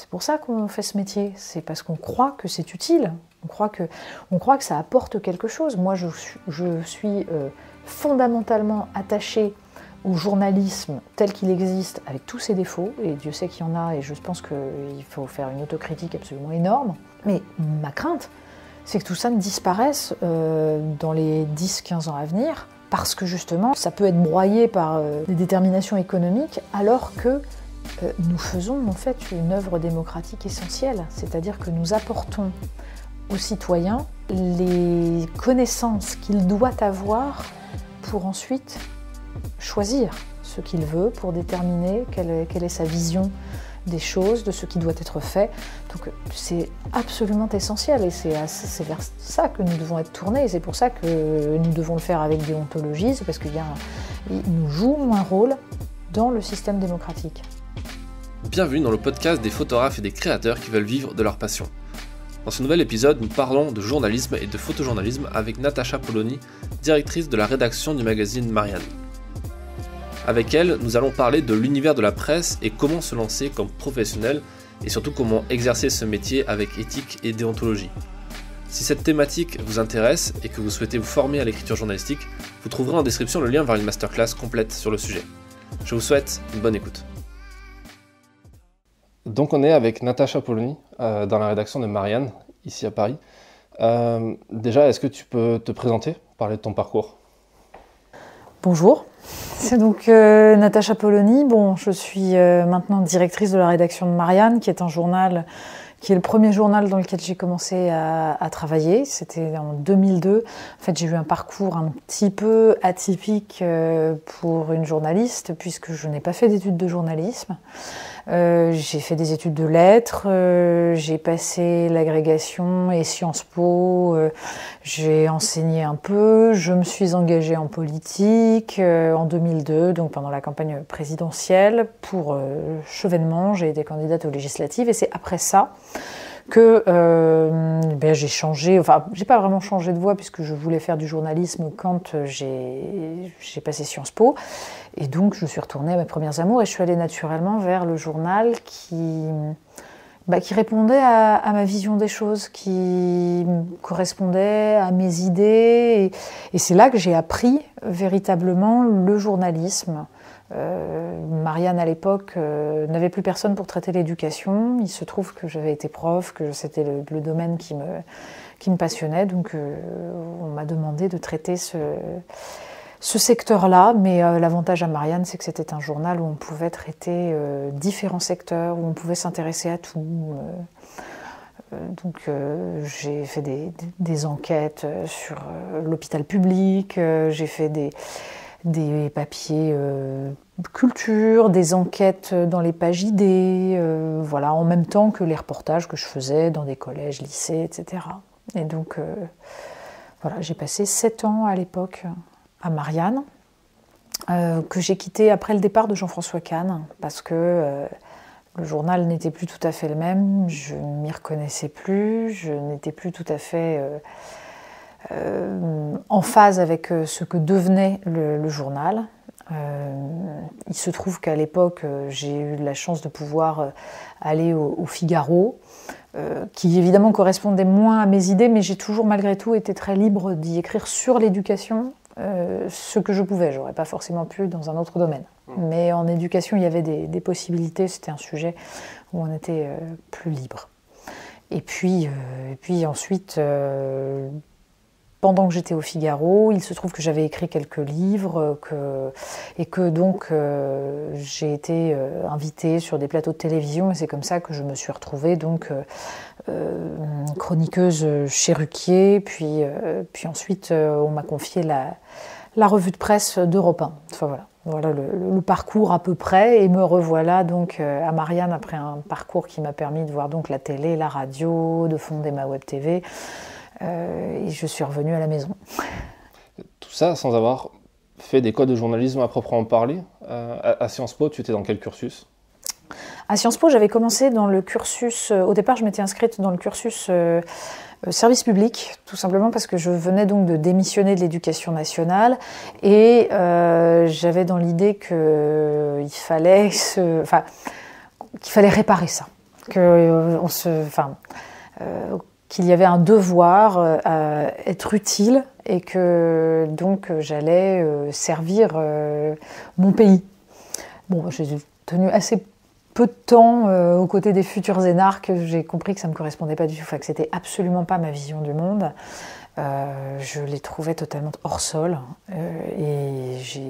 C'est pour ça qu'on fait ce métier. C'est parce qu'on croit que c'est utile. On croit que, ça apporte quelque chose. Moi, je, je suis euh, fondamentalement attachée au journalisme tel qu'il existe, avec tous ses défauts, et Dieu sait qu'il y en a, et je pense qu'il faut faire une autocritique absolument énorme. Mais ma crainte, c'est que tout ça ne disparaisse euh, dans les 10-15 ans à venir, parce que justement, ça peut être broyé par euh, des déterminations économiques, alors que euh, nous faisons en fait une œuvre démocratique essentielle, c'est-à-dire que nous apportons aux citoyens les connaissances qu'il doit avoir pour ensuite choisir ce qu'il veut, pour déterminer quelle est, sa vision des choses, de ce qui doit être fait. Donc c'est absolument essentiel et c'est vers ça que nous devons être tournés. C'est pour ça que nous devons le faire avec déontologie, c'est parce qu'il nous jouons un rôle dans le système démocratique. Bienvenue dans le podcast des photographes et des créateurs qui veulent vivre de leur passion. Dans ce nouvel épisode, nous parlons de journalisme et de photojournalisme avec Natacha Poloni, directrice de la rédaction du magazine Marianne. Avec elle, nous allons parler de l'univers de la presse et comment se lancer comme professionnel et surtout comment exercer ce métier avec éthique et déontologie. Si cette thématique vous intéresse et que vous souhaitez vous former à l'écriture journalistique, vous trouverez en description le lien vers une masterclass complète sur le sujet. Je vous souhaite une bonne écoute. Donc on est avec Natacha Polony euh, dans la rédaction de Marianne, ici à Paris. Euh, déjà, est-ce que tu peux te présenter, parler de ton parcours? Bonjour, c'est donc euh, Natacha Polony. Bon, je suis maintenant directrice de la rédaction de Marianne, qui est un journal qui est le premier journal dans lequel j'ai commencé à, à travailler. C'était en 2002. En fait, j'ai eu un parcours un petit peu atypique pour une journaliste, puisque je n'ai pas fait d'études de journalisme. Euh, j'ai fait des études de lettres, euh, j'ai passé l'agrégation et Sciences Po, euh, j'ai enseigné un peu, je me suis engagée en politique en 2002, donc pendant la campagne présidentielle. Pour Chevènement, j'ai été candidate aux législatives et c'est après ça que ben, j'ai changé, enfin j'ai pas vraiment changé de voie puisque je voulais faire du journalisme quand j'ai passé Sciences Po. Et donc, je suis retournée à mes premiers amours et je suis allée naturellement vers le journal qui, bah, qui répondait à, ma vision des choses, qui correspondait à mes idées. Et, c'est là que j'ai appris véritablement le journalisme. Euh, Marianne, à l'époque, euh, n'avait plus personne pour traiter l'éducation. Il se trouve que j'avais été prof, que c'était le, domaine qui me, qui me passionnait. Donc, euh, on m'a demandé de traiter ce ce secteur-là, mais l'avantage à Marianne, c'est que c'était un journal où on pouvait traiter différents secteurs, où on pouvait s'intéresser à tout. Donc j'ai fait des, enquêtes sur l'hôpital public, j'ai fait des, des papiers culture, des enquêtes dans les pages idées, voilà, en même temps que les reportages que je faisais dans des collèges, lycées, etc. Et donc voilà, j'ai passé sept ans à l'époque à Marianne, euh, que j'ai quitté après le départ de Jean-François Kahn, parce que euh, le journal n'était plus tout à fait le même, je ne m'y reconnaissais plus, je n'étais plus tout à fait euh, en phase avec ce que devenait le, journal. il se trouve qu'à l'époque, j'ai eu la chance de pouvoir aller au Figaro, qui évidemment correspondait moins à mes idées, mais j'ai toujours malgré tout été très libre d'y écrire sur l'éducation euh, ce que je pouvais. J'aurais pas forcément pu dans un autre domaine. Mmh. Mais en éducation, il y avait des, possibilités. C'était un sujet où on était euh, plus libre. Et puis, euh, et puis ensuite, pendant que j'étais au Figaro, il se trouve que j'avais écrit quelques livres que, et que donc j'ai été invitée sur des plateaux de télévision et c'est comme ça que je me suis retrouvée donc chroniqueuse chez Ruquier, puis, puis ensuite on m'a confié la, la revue de presse d'Europe 1. Enfin, voilà, voilà le, parcours à peu près. Et me revoilà donc euh, à Marianne après un parcours qui m'a permis de voir donc la télé, la radio, de fonder ma web TV. Euh, et je suis revenue à la maison. Tout ça sans avoir fait des codes de journalisme à proprement parler. Euh, à, Sciences Po, tu étais dans quel cursus? À Sciences Po, j'avais commencé dans le cursus. Au départ, je m'étais inscrite dans le cursus euh, service public, tout simplement parce que je venais donc de démissionner de l'éducation nationale et euh, j'avais dans l'idée qu'il fallait, enfin, qu'il fallait réparer ça. que on se, enfin, qu'il y avait un devoir à être utile et que donc j'allais servir mon pays. Bon, j'ai tenu assez peu de temps euh, aux côtés des futurs énarques, j'ai compris que ça ne me correspondait pas du tout, que c'était absolument pas ma vision du monde. Euh, je les trouvais totalement hors sol euh, et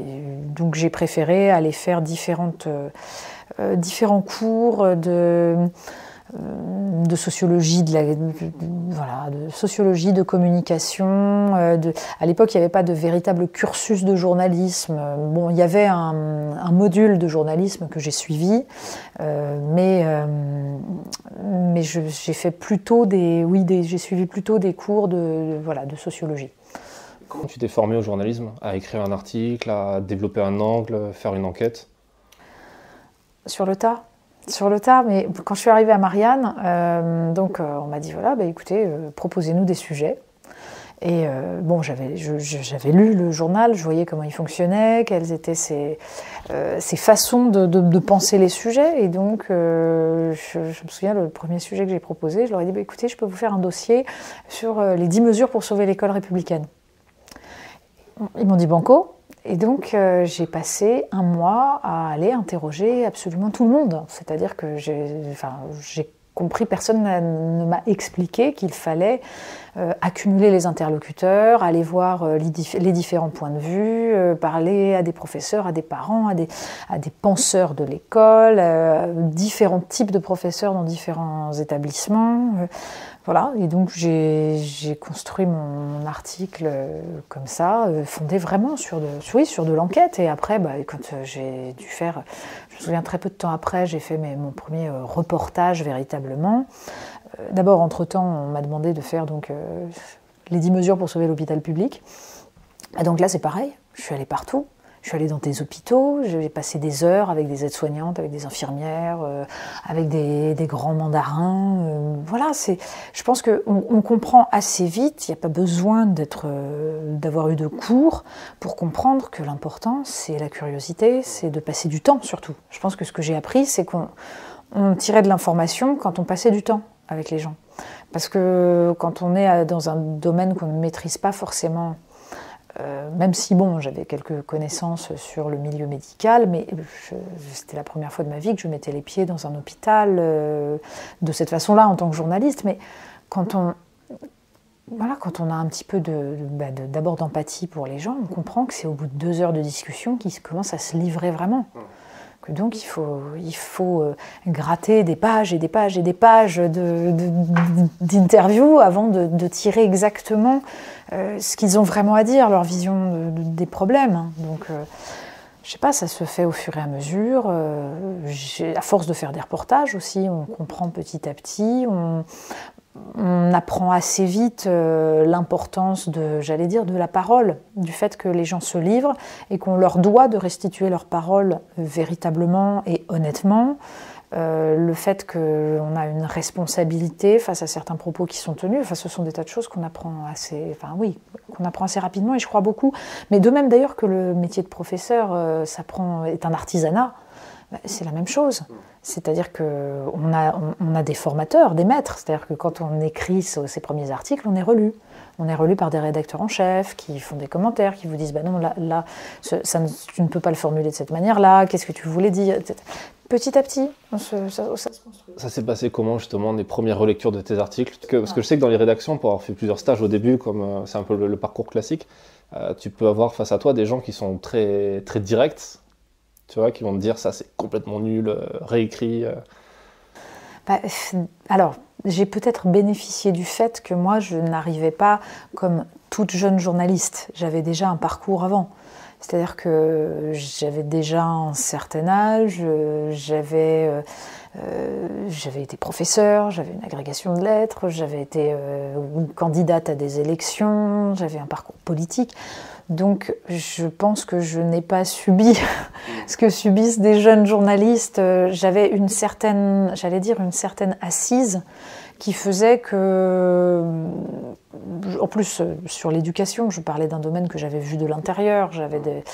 donc j'ai préféré aller faire différents cours de euh, de sociologie, de, la, voilà, de sociologie, de communication. Euh, de, à l'époque, il n'y avait pas de véritable cursus de journalisme. Bon, il y avait un, module de journalisme que j'ai suivi, euh, mais, mais j'ai fait plutôt des, oui, j'ai suivi plutôt des cours de, voilà, de sociologie. Comment tu t'es formé au journalisme? À écrire un article, à développer un angle, faire une enquête? Sur le tas? Sur le tas, mais quand je suis arrivée à Marianne, euh, donc euh, on m'a dit voilà, bah, écoutez, euh, proposez-nous des sujets. Et bon, j'avais, lu le journal, je voyais comment il fonctionnait, quelles étaient ses, façons de, penser les sujets. Et donc, je, me souviens, le premier sujet que j'ai proposé, je leur ai dit bah, écoutez, je peux vous faire un dossier sur les 10 mesures pour sauver l'école républicaine. Ils m'ont dit banco. Et donc, euh, j'ai passé un mois à aller interroger absolument tout le monde. C'est-à-dire que j'ai compris, personne ne m'a expliqué qu'il fallait accumuler les interlocuteurs, aller voir euh, les, différents points de vue, parler à des professeurs, à des parents, à des, penseurs de l'école, différents types de professeurs dans différents établissements. Voilà, et donc j'ai construit mon, article euh, comme ça, euh, fondé vraiment sur de, oui, sur de l'enquête. Et après, bah, quand euh, j'ai dû faire, je me souviens très peu de temps après, j'ai fait mon premier reportage véritablement. D'abord, entre-temps, on m'a demandé de faire donc, les 10 mesures pour sauver l'hôpital public. Donc là, c'est pareil, je suis allée partout. Je suis allée dans des hôpitaux, j'ai passé des heures avec des aides-soignantes, avec des infirmières, euh, avec des, grands mandarins. Euh, voilà, c'est. Je pense qu'on on comprend assez vite. Il n'y a pas besoin d'être, euh, d'avoir eu de cours pour comprendre que l'important c'est la curiosité, c'est de passer du temps surtout. Je pense que ce que j'ai appris, c'est qu'on tirait de l'information quand on passait du temps avec les gens. Parce que quand on est dans un domaine qu'on ne maîtrise pas forcément euh, même si bon, j'avais quelques connaissances sur le milieu médical, mais c'était la première fois de ma vie que je mettais les pieds dans un hôpital euh, de cette façon-là en tant que journaliste. Mais quand on, voilà, quand on a un petit peu bah, de, d'abord d'empathie pour les gens, on comprend que c'est au bout de deux heures de discussion qu'ils commencent à se livrer vraiment. Donc il faut, il faut euh, gratter des pages et des pages et des pages d'interviews avant de, tirer exactement euh, ce qu'ils ont vraiment à dire, leur vision des problèmes. Hein. Donc, euh, je sais pas, ça se fait au fur et à mesure. Euh, à force de faire des reportages aussi, on comprend petit à petit, apprend assez vite l'importance de, j'allais dire, de la parole, du fait que les gens se livrent et qu'on leur doit de restituer leur parole véritablement et honnêtement. Euh, le fait qu'on a une responsabilité face à certains propos qui sont tenus, enfin, ce sont des tas de choses qu'on apprend assez, enfin oui, qu'on apprend assez rapidement et je crois beaucoup. Mais de même d'ailleurs que le métier de professeur euh, est un artisanat, bah, c'est la même chose. C'est-à-dire qu'on a, on, a des formateurs, des maîtres. C'est-à-dire que quand on écrit ces premiers articles, on est relu. On est relu par des rédacteurs en chef qui font des commentaires, qui vous disent bah non, là, là ça, tu ne peux pas le formuler de cette manière-là, qu'est-ce que tu voulais dire Petit à petit, ça, se construit. Ça s'est passé comment justement, les premières relectures de tes articles? Parce que je sais que dans les rédactions, pour avoir fait plusieurs stages au début, comme euh, c'est un peu le, parcours classique, euh, tu peux avoir face à toi des gens qui sont très, très directs, tu vois, qui vont te dire ça c'est complètement nul, euh, réécrit. Bah, alors, j'ai peut-être bénéficié du fait que moi, je n'arrivais pas comme toute jeune journaliste. J'avais déjà un parcours avant. C'est-à-dire que j'avais déjà un certain âge, j'avais euh, euh, été professeur, j'avais une agrégation de lettres, j'avais été euh, candidate à des élections, j'avais un parcours politique. Donc je pense que je n'ai pas subi ce que subissent des jeunes journalistes. J'avais une certaine, j'allais dire, une certaine assise qui faisait que, en plus sur l'éducation, je parlais d'un domaine que j'avais vu de l'intérieur, j'avais des,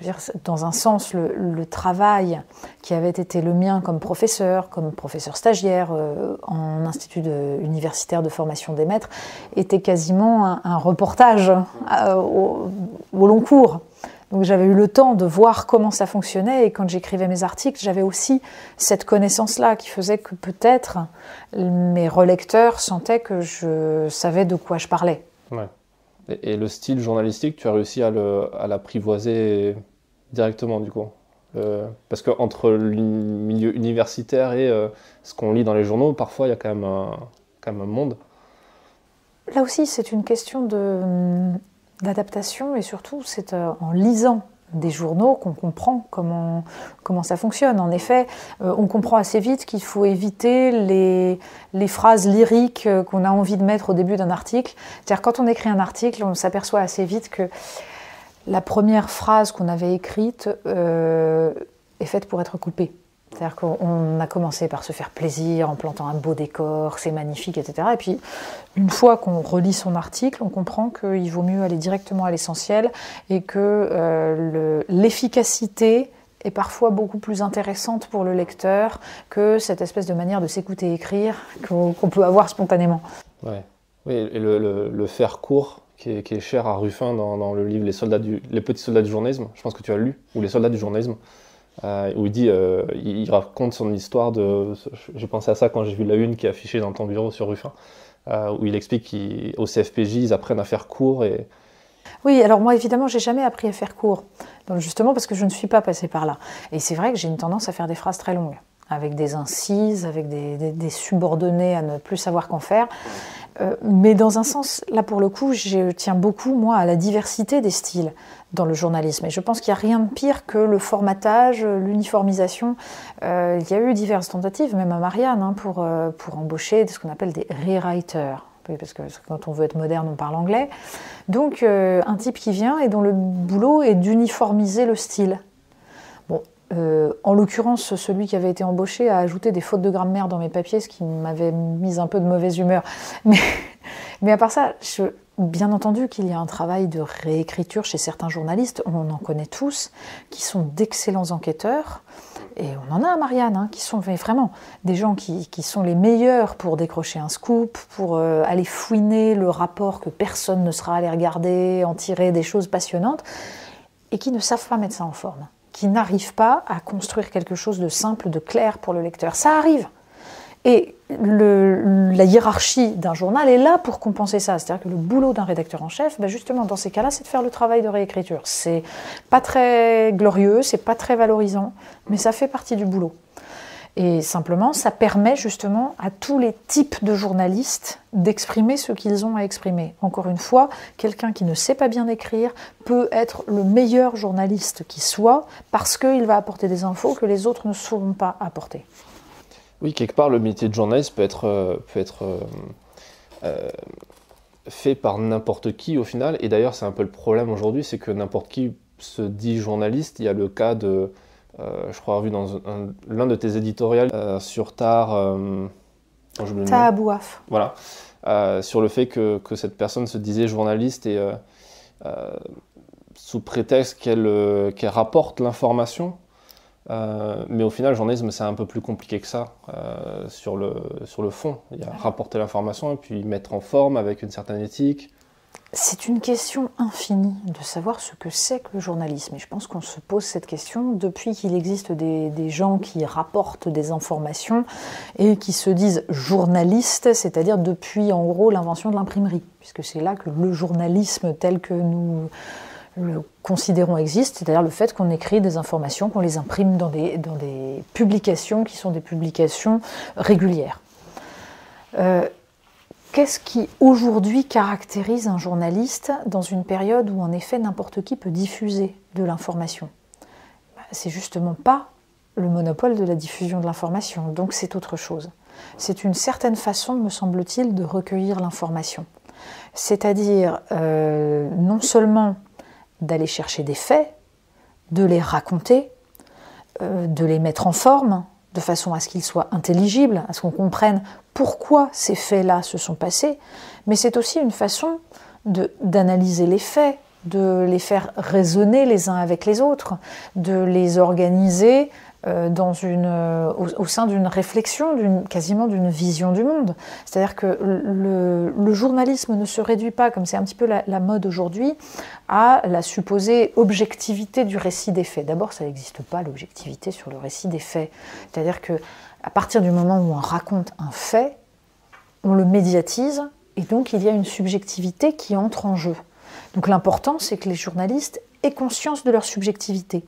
dire, dans un sens, le, travail qui avait été le mien comme professeur, comme professeur stagiaire euh, en institut universitaire de formation des maîtres, était quasiment un, reportage euh, au, long cours. Donc j'avais eu le temps de voir comment ça fonctionnait et quand j'écrivais mes articles, j'avais aussi cette connaissance-là qui faisait que peut-être mes relecteurs sentaient que je savais de quoi je parlais. Ouais. Et, le style journalistique, tu as réussi à l'apprivoiser directement du coup Parce qu'entre le milieu universitaire et euh, ce qu'on lit dans les journaux, parfois il y a quand même un, quand même un monde. Là aussi, c'est une question d'adaptation et surtout, c'est euh, en lisant des journaux qu'on comprend comment, comment ça fonctionne. En effet, euh, on comprend assez vite qu'il faut éviter les, les phrases lyriques euh, qu'on a envie de mettre au début d'un article. C'est-à-dire quand on écrit un article, on s'aperçoit assez vite que la première phrase qu'on avait écrite euh, est faite pour être coupée. C'est-à-dire qu'on a commencé par se faire plaisir en plantant un beau décor, c'est magnifique, etc. Et puis, une fois qu'on relit son article, on comprend qu'il vaut mieux aller directement à l'essentiel et que euh, l'efficacité est parfois beaucoup plus intéressante pour le lecteur que cette espèce de manière de s'écouter écrire qu'on peut avoir spontanément. Oui, et le, faire court, qui est, cher à Ruffin dans, le livre les, soldats du, les petits soldats du journalisme, je pense que tu as lu, ou Les soldats du journalisme, euh, où il dit, euh, il, raconte son histoire de. J'ai pensé à ça quand j'ai vu la une qui est affichée dans ton bureau sur Ruffin, euh, où il explique qu'au CFPJ, ils apprennent à faire court et. Oui, alors moi évidemment, j'ai jamais appris à faire court, justement parce que je ne suis pas passée par là. Et c'est vrai que j'ai une tendance à faire des phrases très longues, avec des incises, avec des, des subordonnés à ne plus savoir qu'en faire. Euh, mais dans un sens, là pour le coup, je tiens beaucoup, moi, à la diversité des styles dans le journalisme. Et je pense qu'il n'y a rien de pire que le formatage, l'uniformisation. Euh, il y a eu diverses tentatives, même à Marianne, hein, pour, euh, pour embaucher ce qu'on appelle des rewriters. Parce que quand on veut être moderne, on parle anglais. Donc, un type qui vient et dont le boulot est d'uniformiser le style. Bon, en l'occurrence, celui qui avait été embauché a ajouté des fautes de grammaire dans mes papiers, ce qui m'avait mis un peu de mauvaise humeur. Mais, mais à part ça, je, Bien entendu qu'il y a un travail de réécriture chez certains journalistes, on en connaît tous, qui sont d'excellents enquêteurs. Et on en a à Marianne, hein, qui sont vraiment des gens qui, sont les meilleurs pour décrocher un scoop, pour euh, aller fouiner le rapport que personne ne sera allé regarder, en tirer des choses passionnantes, et qui ne savent pas mettre ça en forme, qui n'arrivent pas à construire quelque chose de simple, de clair pour le lecteur. Ça arrive, et la hiérarchie d'un journal est là pour compenser ça. C'est-à-dire que le boulot d'un rédacteur en chef, ben justement, dans ces cas-là, c'est de faire le travail de réécriture. C'est pas très glorieux, c'est pas très valorisant, mais ça fait partie du boulot. Et simplement, ça permet justement à tous les types de journalistes d'exprimer ce qu'ils ont à exprimer. Encore une fois, quelqu'un qui ne sait pas bien écrire peut être le meilleur journaliste qui soit parce qu'il va apporter des infos que les autres ne sauront pas apporter. Oui, quelque part, le métier de journaliste peut être, euh, euh, euh, fait par n'importe qui au final. Et d'ailleurs, c'est un peu le problème aujourd'hui, c'est que n'importe qui se dit journaliste. Il y a le cas de, je crois avoir vu dans l'un de tes éditoriales sur Tar. Tahabouaf. Voilà. sur le fait que, que, cette personne se disait journaliste et sous prétexte qu'elle rapporte l'information, euh, mais au final, le journalisme, c'est un peu plus compliqué que ça euh, sur, le, sur le fond. Il y a rapporter l'information et puis mettre en forme avec une certaine éthique. C'est une question infinie de savoir ce que c'est que le journalisme. Et je pense qu'on se pose cette question depuis qu'il existe des, gens qui rapportent des informations et qui se disent journalistes, c'est-à-dire depuis en gros l'invention de l'imprimerie, puisque c'est là que le journalisme tel que nous le considérons existe, c'est-à-dire le fait qu'on écrit des informations, qu'on les imprime dans des, dans des publications qui sont des publications régulières. Euh, qu'est-ce qui aujourd'hui caractérise un journaliste dans une période où en effet n'importe qui peut diffuser de l'information? Bah, C'est justement pas le monopole de la diffusion de l'information, donc c'est autre chose. C'est une certaine façon, me semble-t-il, de recueillir l'information. C'est-à-dire euh, non seulement d'aller chercher des faits, de les raconter, euh, de les mettre en forme, de façon à ce qu'ils soient intelligibles, à ce qu'on comprenne pourquoi ces faits-là se sont passés, mais c'est aussi une façon d'analyser les faits de les faire raisonner les uns avec les autres, de les organiser une, euh, au, sein d'une réflexion, quasiment d'une vision du monde. C'est-à-dire que le, journalisme ne se réduit pas, comme c'est un petit peu la, mode aujourd'hui, à la supposée objectivité du récit des faits. D'abord, ça n'existe pas l'objectivité sur le récit des faits. C'est-à-dire que à partir du moment où on raconte un fait, on le médiatise et donc il y a une subjectivité qui entre en jeu. Donc l'important, c'est que les journalistes aient conscience de leur subjectivité.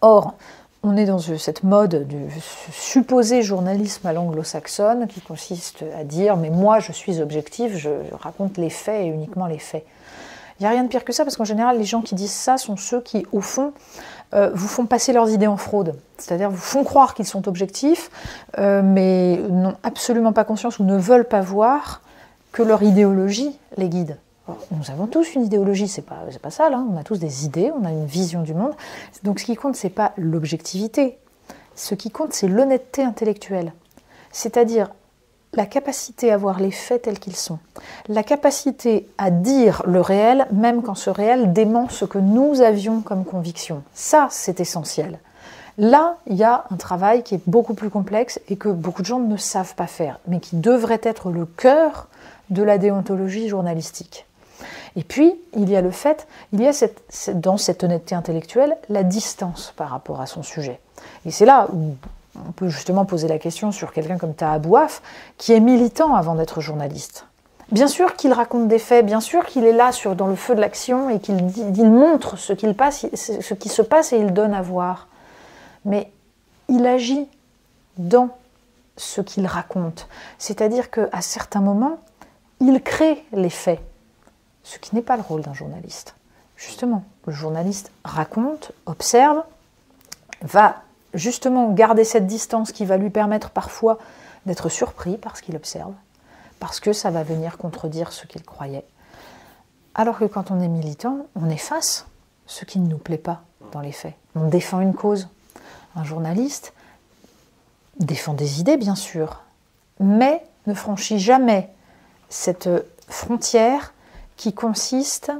Or, on est dans cette mode du supposé journalisme à l'anglo-saxonne qui consiste à dire mais moi je suis objectif, je raconte les faits et uniquement les faits. Il n'y a rien de pire que ça parce qu'en général les gens qui disent ça sont ceux qui au fond euh, vous font passer leurs idées en fraude. C'est-à-dire vous font croire qu'ils sont objectifs euh, mais n'ont absolument pas conscience ou ne veulent pas voir que leur idéologie les guide. Nous avons tous une idéologie, c'est pas, pas ça, là. on a tous des idées, on a une vision du monde. Donc ce qui compte, c'est pas l'objectivité. Ce qui compte, c'est l'honnêteté intellectuelle. C'est-à-dire la capacité à voir les faits tels qu'ils sont, la capacité à dire le réel, même quand ce réel dément ce que nous avions comme conviction. Ça, c'est essentiel. Là, il y a un travail qui est beaucoup plus complexe et que beaucoup de gens ne savent pas faire, mais qui devrait être le cœur de la déontologie journalistique. Et puis, il y a le fait, il y a dans cette honnêteté intellectuelle la distance par rapport à son sujet. Et c'est là où on peut justement poser la question sur quelqu'un comme Taha Bouaf, qui est militant avant d'être journaliste. Bien sûr qu'il raconte des faits, bien sûr qu'il est là sur, dans le feu de l'action et qu'il montre ce, passe, ce qui se passe et il donne à voir. Mais il agit dans ce qu'il raconte. C'est-à-dire qu'à certains moments, il crée les faits ce qui n'est pas le rôle d'un journaliste. Justement, le journaliste raconte, observe, va justement garder cette distance qui va lui permettre parfois d'être surpris par ce qu'il observe, parce que ça va venir contredire ce qu'il croyait. Alors que quand on est militant, on efface ce qui ne nous plaît pas dans les faits. On défend une cause. Un journaliste défend des idées, bien sûr, mais ne franchit jamais cette frontière qui consiste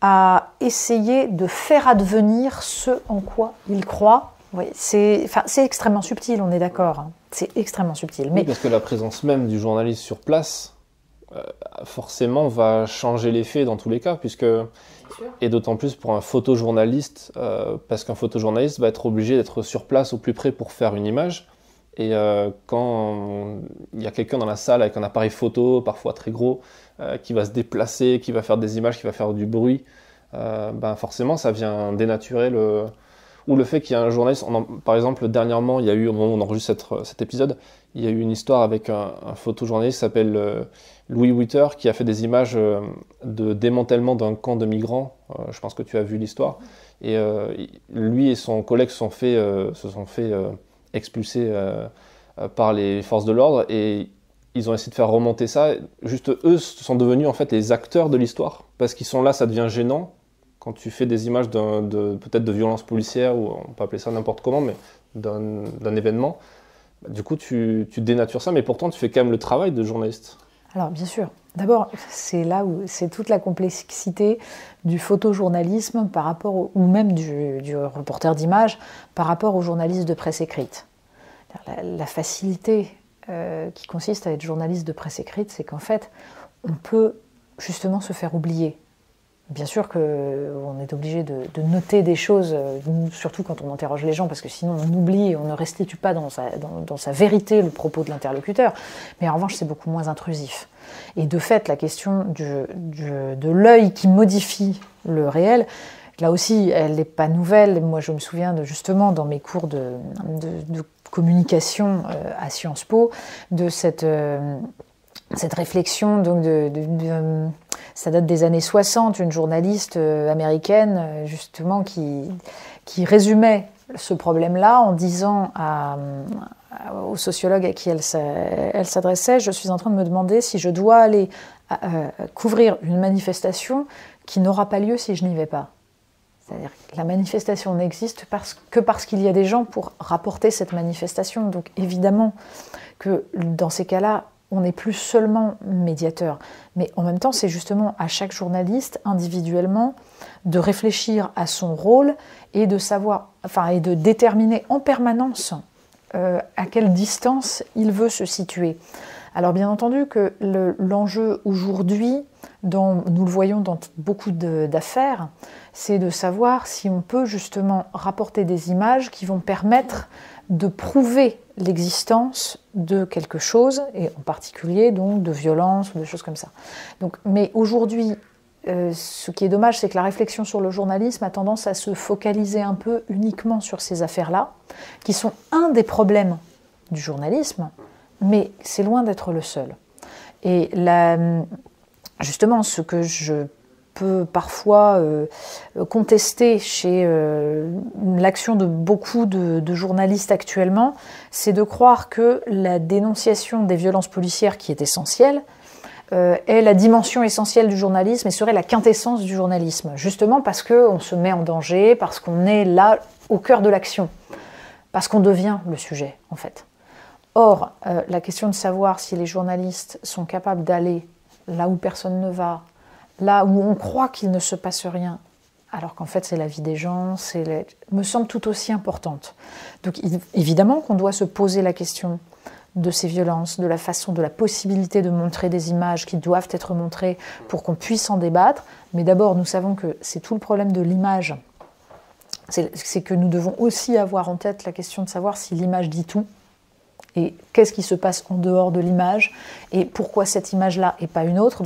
à essayer de faire advenir ce en quoi il croit. Oui, c'est extrêmement subtil, on est d'accord. Hein. C'est extrêmement subtil. Mais... parce que la présence même du journaliste sur place, euh, forcément, va changer les faits dans tous les cas, puisque et d'autant plus pour un photojournaliste, euh, parce qu'un photojournaliste va être obligé d'être sur place au plus près pour faire une image. Et euh, quand il y a quelqu'un dans la salle avec un appareil photo, parfois très gros, euh, qui va se déplacer, qui va faire des images, qui va faire du bruit, euh, ben forcément ça vient dénaturer le ou le fait qu'il y a un journaliste. par exemple, dernièrement, il y a eu au moment où on enregistre cet, épisode, il y a eu une histoire avec un, photojournaliste qui s'appelle Louis Witter qui a fait des images de démantèlement d'un camp de migrants. je pense que tu as vu l'histoire. Et lui et son collègue sont fait, se sont fait expulsés euh, euh, par les forces de l'ordre et ils ont essayé de faire remonter ça. Juste eux sont devenus en fait les acteurs de l'histoire parce qu'ils sont là, ça devient gênant quand tu fais des images de, peut-être de violence policière ou on peut appeler ça n'importe comment, mais d'un événement. Du coup, tu, tu, dénatures ça, mais pourtant tu fais quand même le travail de journaliste. Alors bien sûr. D'abord, c'est là où c'est toute la complexité du photojournalisme par rapport ou même du, reporter d'image par rapport au journaliste de presse écrite. La, facilité euh, qui consiste à être journaliste de presse écrite, c'est qu'en fait, on peut justement se faire oublier. Bien sûr qu'on est obligé de, noter des choses, euh, surtout quand on interroge les gens, parce que sinon on oublie et on ne restitue pas dans sa, vérité le propos de l'interlocuteur. Mais en revanche, c'est beaucoup moins intrusif. Et de fait, la question de l'œil qui modifie le réel, là aussi, elle n'est pas nouvelle. Moi, je me souviens de, justement dans mes cours de, communication euh, à Sciences Po, de cette, euh, cette réflexion donc de ça date des années 60, une journaliste euh, américaine, euh, justement, qui, qui résumait ce problème-là en disant à, au sociologue à qui elle, s'adressait, je suis en train de me demander si je dois aller euh, couvrir une manifestation qui n'aura pas lieu si je n'y vais pas. C'est-à-dire que la manifestation n'existe que parce qu'il y a des gens pour rapporter cette manifestation. Donc évidemment que dans ces cas-là, on n'est plus seulement médiateur, mais en même temps, c'est justement à chaque journaliste individuellement de réfléchir à son rôle et de savoir, enfin, et de déterminer en permanence euh, à quelle distance il veut se situer. Alors bien entendu que l'enjeu aujourd'hui, nous le voyons dans beaucoup d'affaires, c'est de savoir si on peut justement rapporter des images qui vont permettre de prouver l'existence de quelque chose, et en particulier donc de violence ou de choses comme ça. Donc, mais aujourd'hui, euh, ce qui est dommage, c'est que la réflexion sur le journalisme a tendance à se focaliser un peu uniquement sur ces affaires-là, qui sont un des problèmes du journalisme, mais c'est loin d'être le seul. Et justement, ce que je peut parfois euh, contester chez euh, l'action de beaucoup de, journalistes actuellement, c'est de croire que la dénonciation des violences policières, qui est essentielle, euh, est la dimension essentielle du journalisme et serait la quintessence du journalisme, justement parce qu'on se met en danger, parce qu'on est là au cœur de l'action, parce qu'on devient le sujet, en fait. Or, la question de savoir si les journalistes sont capables d'aller là où personne ne va, là où on croit qu'il ne se passe rien, alors qu'en fait c'est la vie des gens, c'est me semble tout aussi importante. Donc évidemment qu'on doit se poser la question de ces violences, de la façon, de la possibilité de montrer des images qui doivent être montrées pour qu'on puisse en débattre. Mais d'abord, nous savons que c'est tout le problème de l'image. C'est que nous devons aussi avoir en tête la question de savoir si l'image dit tout et qu'est-ce qui se passe en dehors de l'image et pourquoi cette image-là et pas une autre.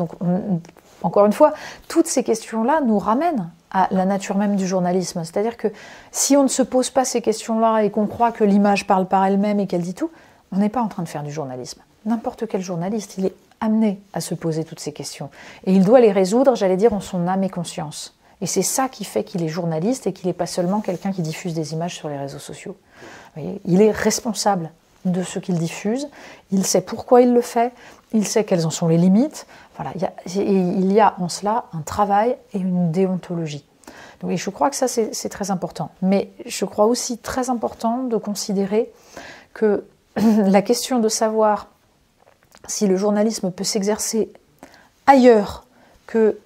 Encore une fois, toutes ces questions-là nous ramènent à la nature même du journalisme. C'est-à-dire que si on ne se pose pas ces questions-là et qu'on croit que l'image parle par elle-même et qu'elle dit tout, on n'est pas en train de faire du journalisme. N'importe quel journaliste, il est amené à se poser toutes ces questions. Et il doit les résoudre, j'allais dire, en son âme et conscience. Et c'est ça qui fait qu'il est journaliste et qu'il n'est pas seulement quelqu'un qui diffuse des images sur les réseaux sociaux. il est responsable de ce qu'il diffuse, il sait pourquoi il le fait, il sait quelles en sont les limites. Voilà, il, y a, en cela un travail et une déontologie. Je crois que ça, c'est très important. Mais je crois aussi très important de considérer que la question de savoir si le journalisme peut s'exercer ailleurs que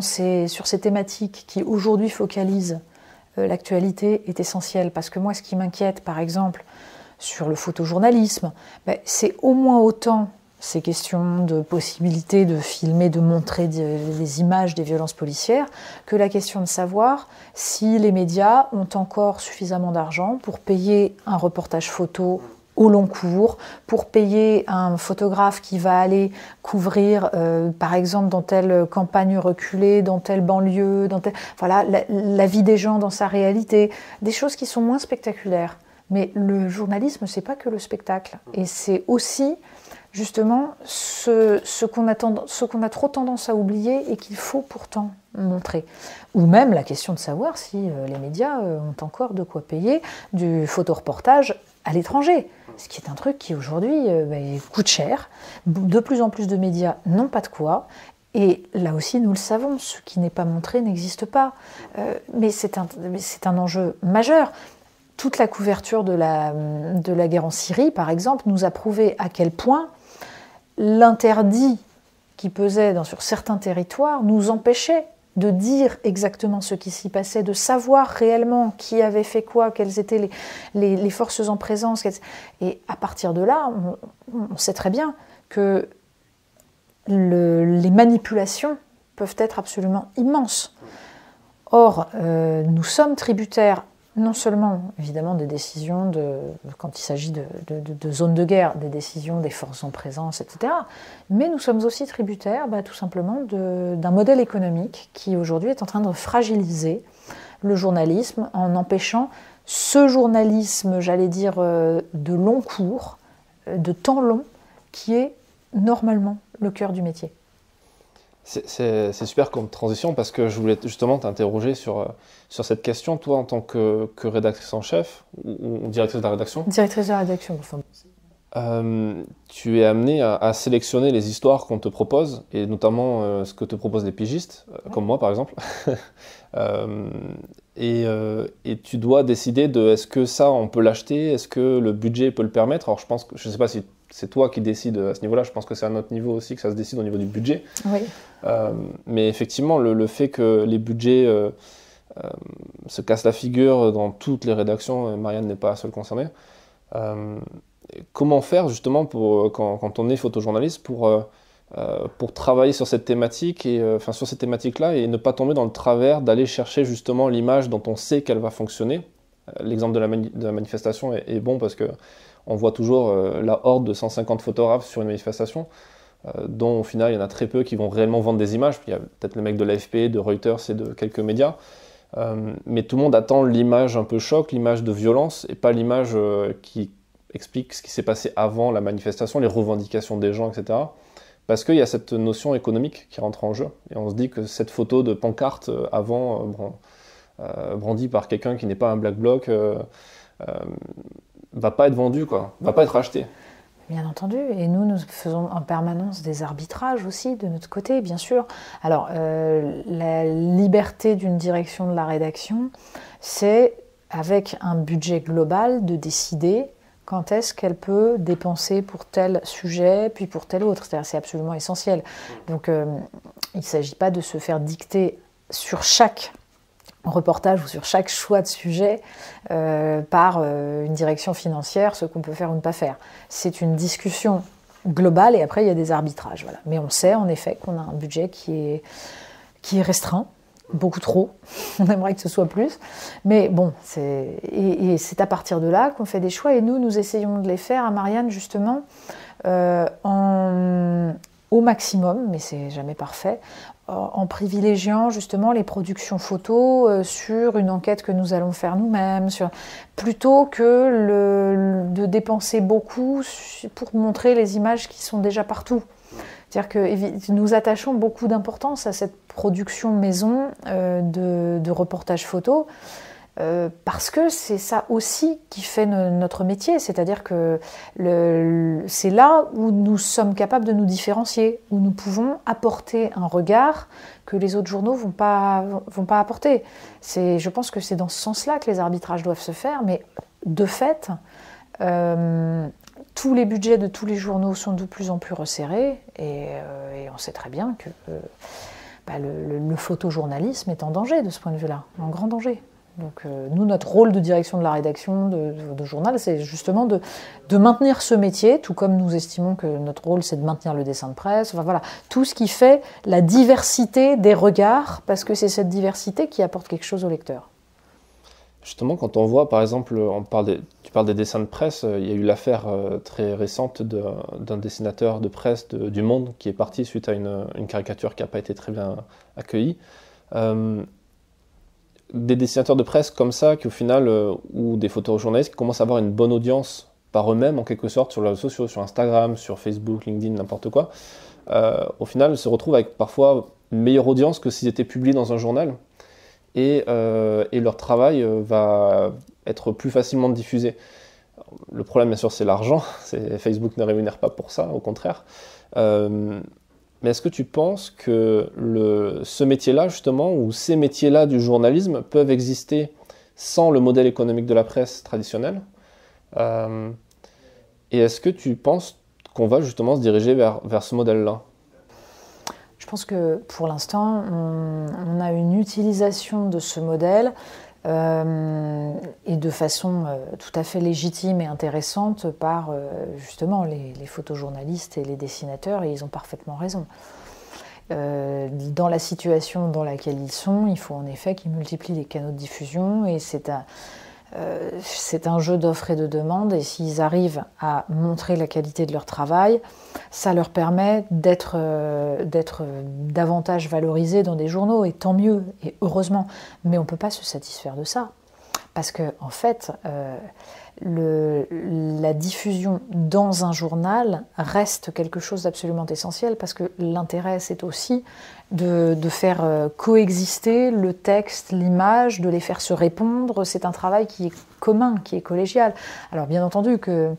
sur ces thématiques qui aujourd'hui focalisent euh, l'actualité est essentielle. Parce que moi, ce qui m'inquiète, par exemple, sur le photojournalisme, c'est au moins autant ces questions de possibilité de filmer, de montrer des images des violences policières, que la question de savoir si les médias ont encore suffisamment d'argent pour payer un reportage photo au long cours, pour payer un photographe qui va aller couvrir, euh, par exemple, dans telle campagne reculée, dans telle banlieue, dans voilà, la, vie des gens dans sa réalité, des choses qui sont moins spectaculaires. Mais le journalisme, c'est pas que le spectacle, et c'est aussi justement ce, qu'on a, trop tendance à oublier et qu'il faut pourtant montrer. Ou même la question de savoir si euh, les médias euh, ont encore de quoi payer du photoreportage à l'étranger. Ce qui est un truc qui aujourd'hui euh, bah, coûte cher. De plus en plus de médias n'ont pas de quoi. Et là aussi, nous le savons, ce qui n'est pas montré n'existe pas. mais c'est un enjeu majeur toute la couverture de la, guerre en Syrie, par exemple, nous a prouvé à quel point l'interdit qui pesait sur certains territoires nous empêchait de dire exactement ce qui s'y passait, de savoir réellement qui avait fait quoi, quelles étaient les, forces en présence. Et à partir de là, on, sait très bien que les manipulations peuvent être absolument immenses. Or, euh, nous sommes tributaires non seulement évidemment des décisions, de, quand il s'agit de, zones de guerre, des décisions des forces en présence, etc., mais nous sommes aussi tributaires bah, tout simplement d'un modèle économique qui aujourd'hui est en train de fragiliser le journalisme en empêchant ce journalisme, j'allais dire, euh, de long cours, euh, de temps long, qui est normalement le cœur du métier. C'est super comme transition parce que je voulais justement t'interroger sur, euh, sur cette question. Toi, en tant que, que rédactrice en chef ou, directrice de la rédaction Directrice de la rédaction, enfin. Euh, tu es amené à, sélectionner les histoires qu'on te propose et notamment euh, ce que te proposent les pigistes, comme moi par exemple. et, et, tu dois décider de est-ce que ça on peut l'acheter, est-ce que le budget peut le permettre. Alors je pense que je ne sais pas si c'est toi qui décides à ce niveau-là. Je pense que c'est à notre niveau aussi que ça se décide au niveau du budget. Oui. mais effectivement, le, fait que les budgets se cassent la figure dans toutes les rédactions, Marianne n'est pas la seule concernée, comment faire justement pour, quand, quand on est photojournaliste pour euh, pour travailler sur cette thématique et euh, enfin sur cette thématique-là et ne pas tomber dans le travers d'aller chercher justement l'image dont on sait qu'elle va fonctionner? Euh, l'exemple de, la manifestation est, bon parce que on voit toujours la horde de 150 photographes sur une manifestation, dont au final il y en a très peu qui vont réellement vendre des images. Il y a peut-être le mec de l'AFP, de Reuters et de quelques médias. mais tout le monde attend l'image un peu choc, l'image de violence, et pas l'image qui explique ce qui s'est passé avant la manifestation, les revendications des gens, etc. Parce qu'il y a cette notion économique qui rentre en jeu. Et on se dit que cette photo de pancarte euh, avant, euh, euh, brandie par quelqu'un qui n'est pas un black bloc, euh, va pas être vendue, quoi, va pas être achetée. Bien entendu, et nous, nous faisons en permanence des arbitrages aussi de notre côté, bien sûr. Alors, la liberté d'une direction de la rédaction, c'est avec un budget global de décider quand est-ce qu'elle peut dépenser pour tel sujet, puis pour tel autre. C'est absolument essentiel. Donc euh, il ne s'agit pas de se faire dicter sur chaque reportage ou sur chaque choix de sujet euh, par euh, une direction financière ce qu'on peut faire ou ne pas faire. C'est une discussion globale et après il y a des arbitrages. Voilà. Mais on sait en effet qu'on a un budget qui est, restreint beaucoup trop. On aimerait que ce soit plus. Mais bon, c'est, et, c'est à partir de là qu'on fait des choix. Et nous, nous essayons de les faire à Marianne, justement, euh, au maximum, mais c'est jamais parfait, en privilégiant justement les productions photos euh, sur une enquête que nous allons faire nous-mêmes, plutôt que de dépenser beaucoup pour montrer les images qui sont déjà partout. C'est-à-dire que nous attachons beaucoup d'importance à cette production maison euh, de, de, reportages photos. Euh, parce que c'est ça aussi qui fait notre métier, c'est-à-dire que c'est là où nous sommes capables de nous différencier, où nous pouvons apporter un regard que les autres journaux vont pas, vont pas apporter. Je pense que c'est dans ce sens-là que les arbitrages doivent se faire, mais de fait, euh, tous les budgets de tous les journaux sont de plus en plus resserrés et, euh, on sait très bien que bah, le, photojournalisme est en danger de ce point de vue-là, en grand danger. Donc euh, nous, notre rôle de direction de la rédaction de, journal, c'est justement de, maintenir ce métier, tout comme nous estimons que notre rôle, c'est de maintenir le dessin de presse. Enfin voilà, tout ce qui fait la diversité des regards, parce que c'est cette diversité qui apporte quelque chose au lecteur. Justement, quand on voit, par exemple, on parle tu parles des dessins de presse, euh, il y a eu l'affaire euh, très récente d'un dessinateur de presse du Monde qui est parti suite à une, caricature qui n'a pas été très bien accueillie. Des dessinateurs de presse comme ça, qui au final, ou des photojournalistes qui commencent à avoir une bonne audience par eux-mêmes, en quelque sorte, sur les réseaux sociaux, sur Instagram, sur Facebook, LinkedIn, n'importe quoi, au final, se retrouvent avec parfois meilleure audience que s'ils étaient publiés dans un journal et, euh, et leur travail euh, va être plus facilement diffusé. Le problème, bien sûr, c'est l'argent. Facebook ne rémunère pas pour ça, au contraire. Euh, mais est-ce que tu penses que ce métier-là, justement, ou ces métiers-là du journalisme peuvent exister sans le modèle économique de la presse traditionnelle Et est-ce que tu penses qu'on va justement se diriger vers, vers ce modèle-là? Je pense que pour l'instant, on, a une utilisation de ce modèle euh, et de façon euh, tout à fait légitime et intéressante par euh, justement les, photojournalistes et les dessinateurs, et ils ont parfaitement raison. dans la situation dans laquelle ils sont, il faut en effet qu'ils multiplient les canaux de diffusion, et c'est un euh, c'est un jeu d'offres et de demandes et s'ils arrivent à montrer la qualité de leur travail, ça leur permet d'être euh, davantage valorisés dans des journaux et tant mieux et heureusement. Mais on ne peut pas se satisfaire de ça parce que en fait, euh, la diffusion dans un journal reste quelque chose d'absolument essentiel parce que l'intérêt, c'est aussi de, faire euh, coexister le texte, l'image, de les faire se répondre. C'est un travail qui est commun, qui est collégial. Alors bien entendu que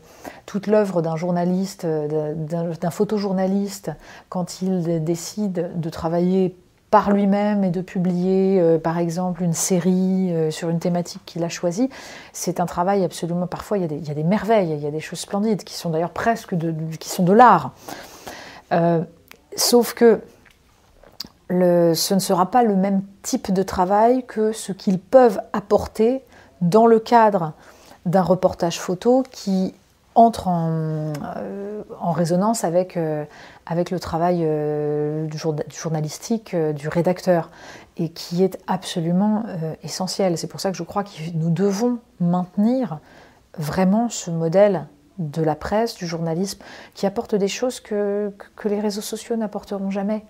toute l'œuvre d'un journaliste, d'un photojournaliste, quand il décide de travailler par lui-même et de publier, euh, par exemple, une série euh, sur une thématique qu'il a choisie, c'est un travail absolument. Parfois, il y, a des, merveilles, il y a des choses splendides qui sont d'ailleurs presque de, qui sont de l'art. Euh, sauf que ce ne sera pas le même type de travail que ce qu'ils peuvent apporter dans le cadre d'un reportage photo qui entre en, euh, en résonance avec, euh, avec le travail euh, du, journalistique du rédacteur et qui est absolument essentiel. C'est pour ça que je crois que nous devons maintenir vraiment ce modèle de la presse, du journalisme, qui apporte des choses que, que les réseaux sociaux n'apporteront jamais.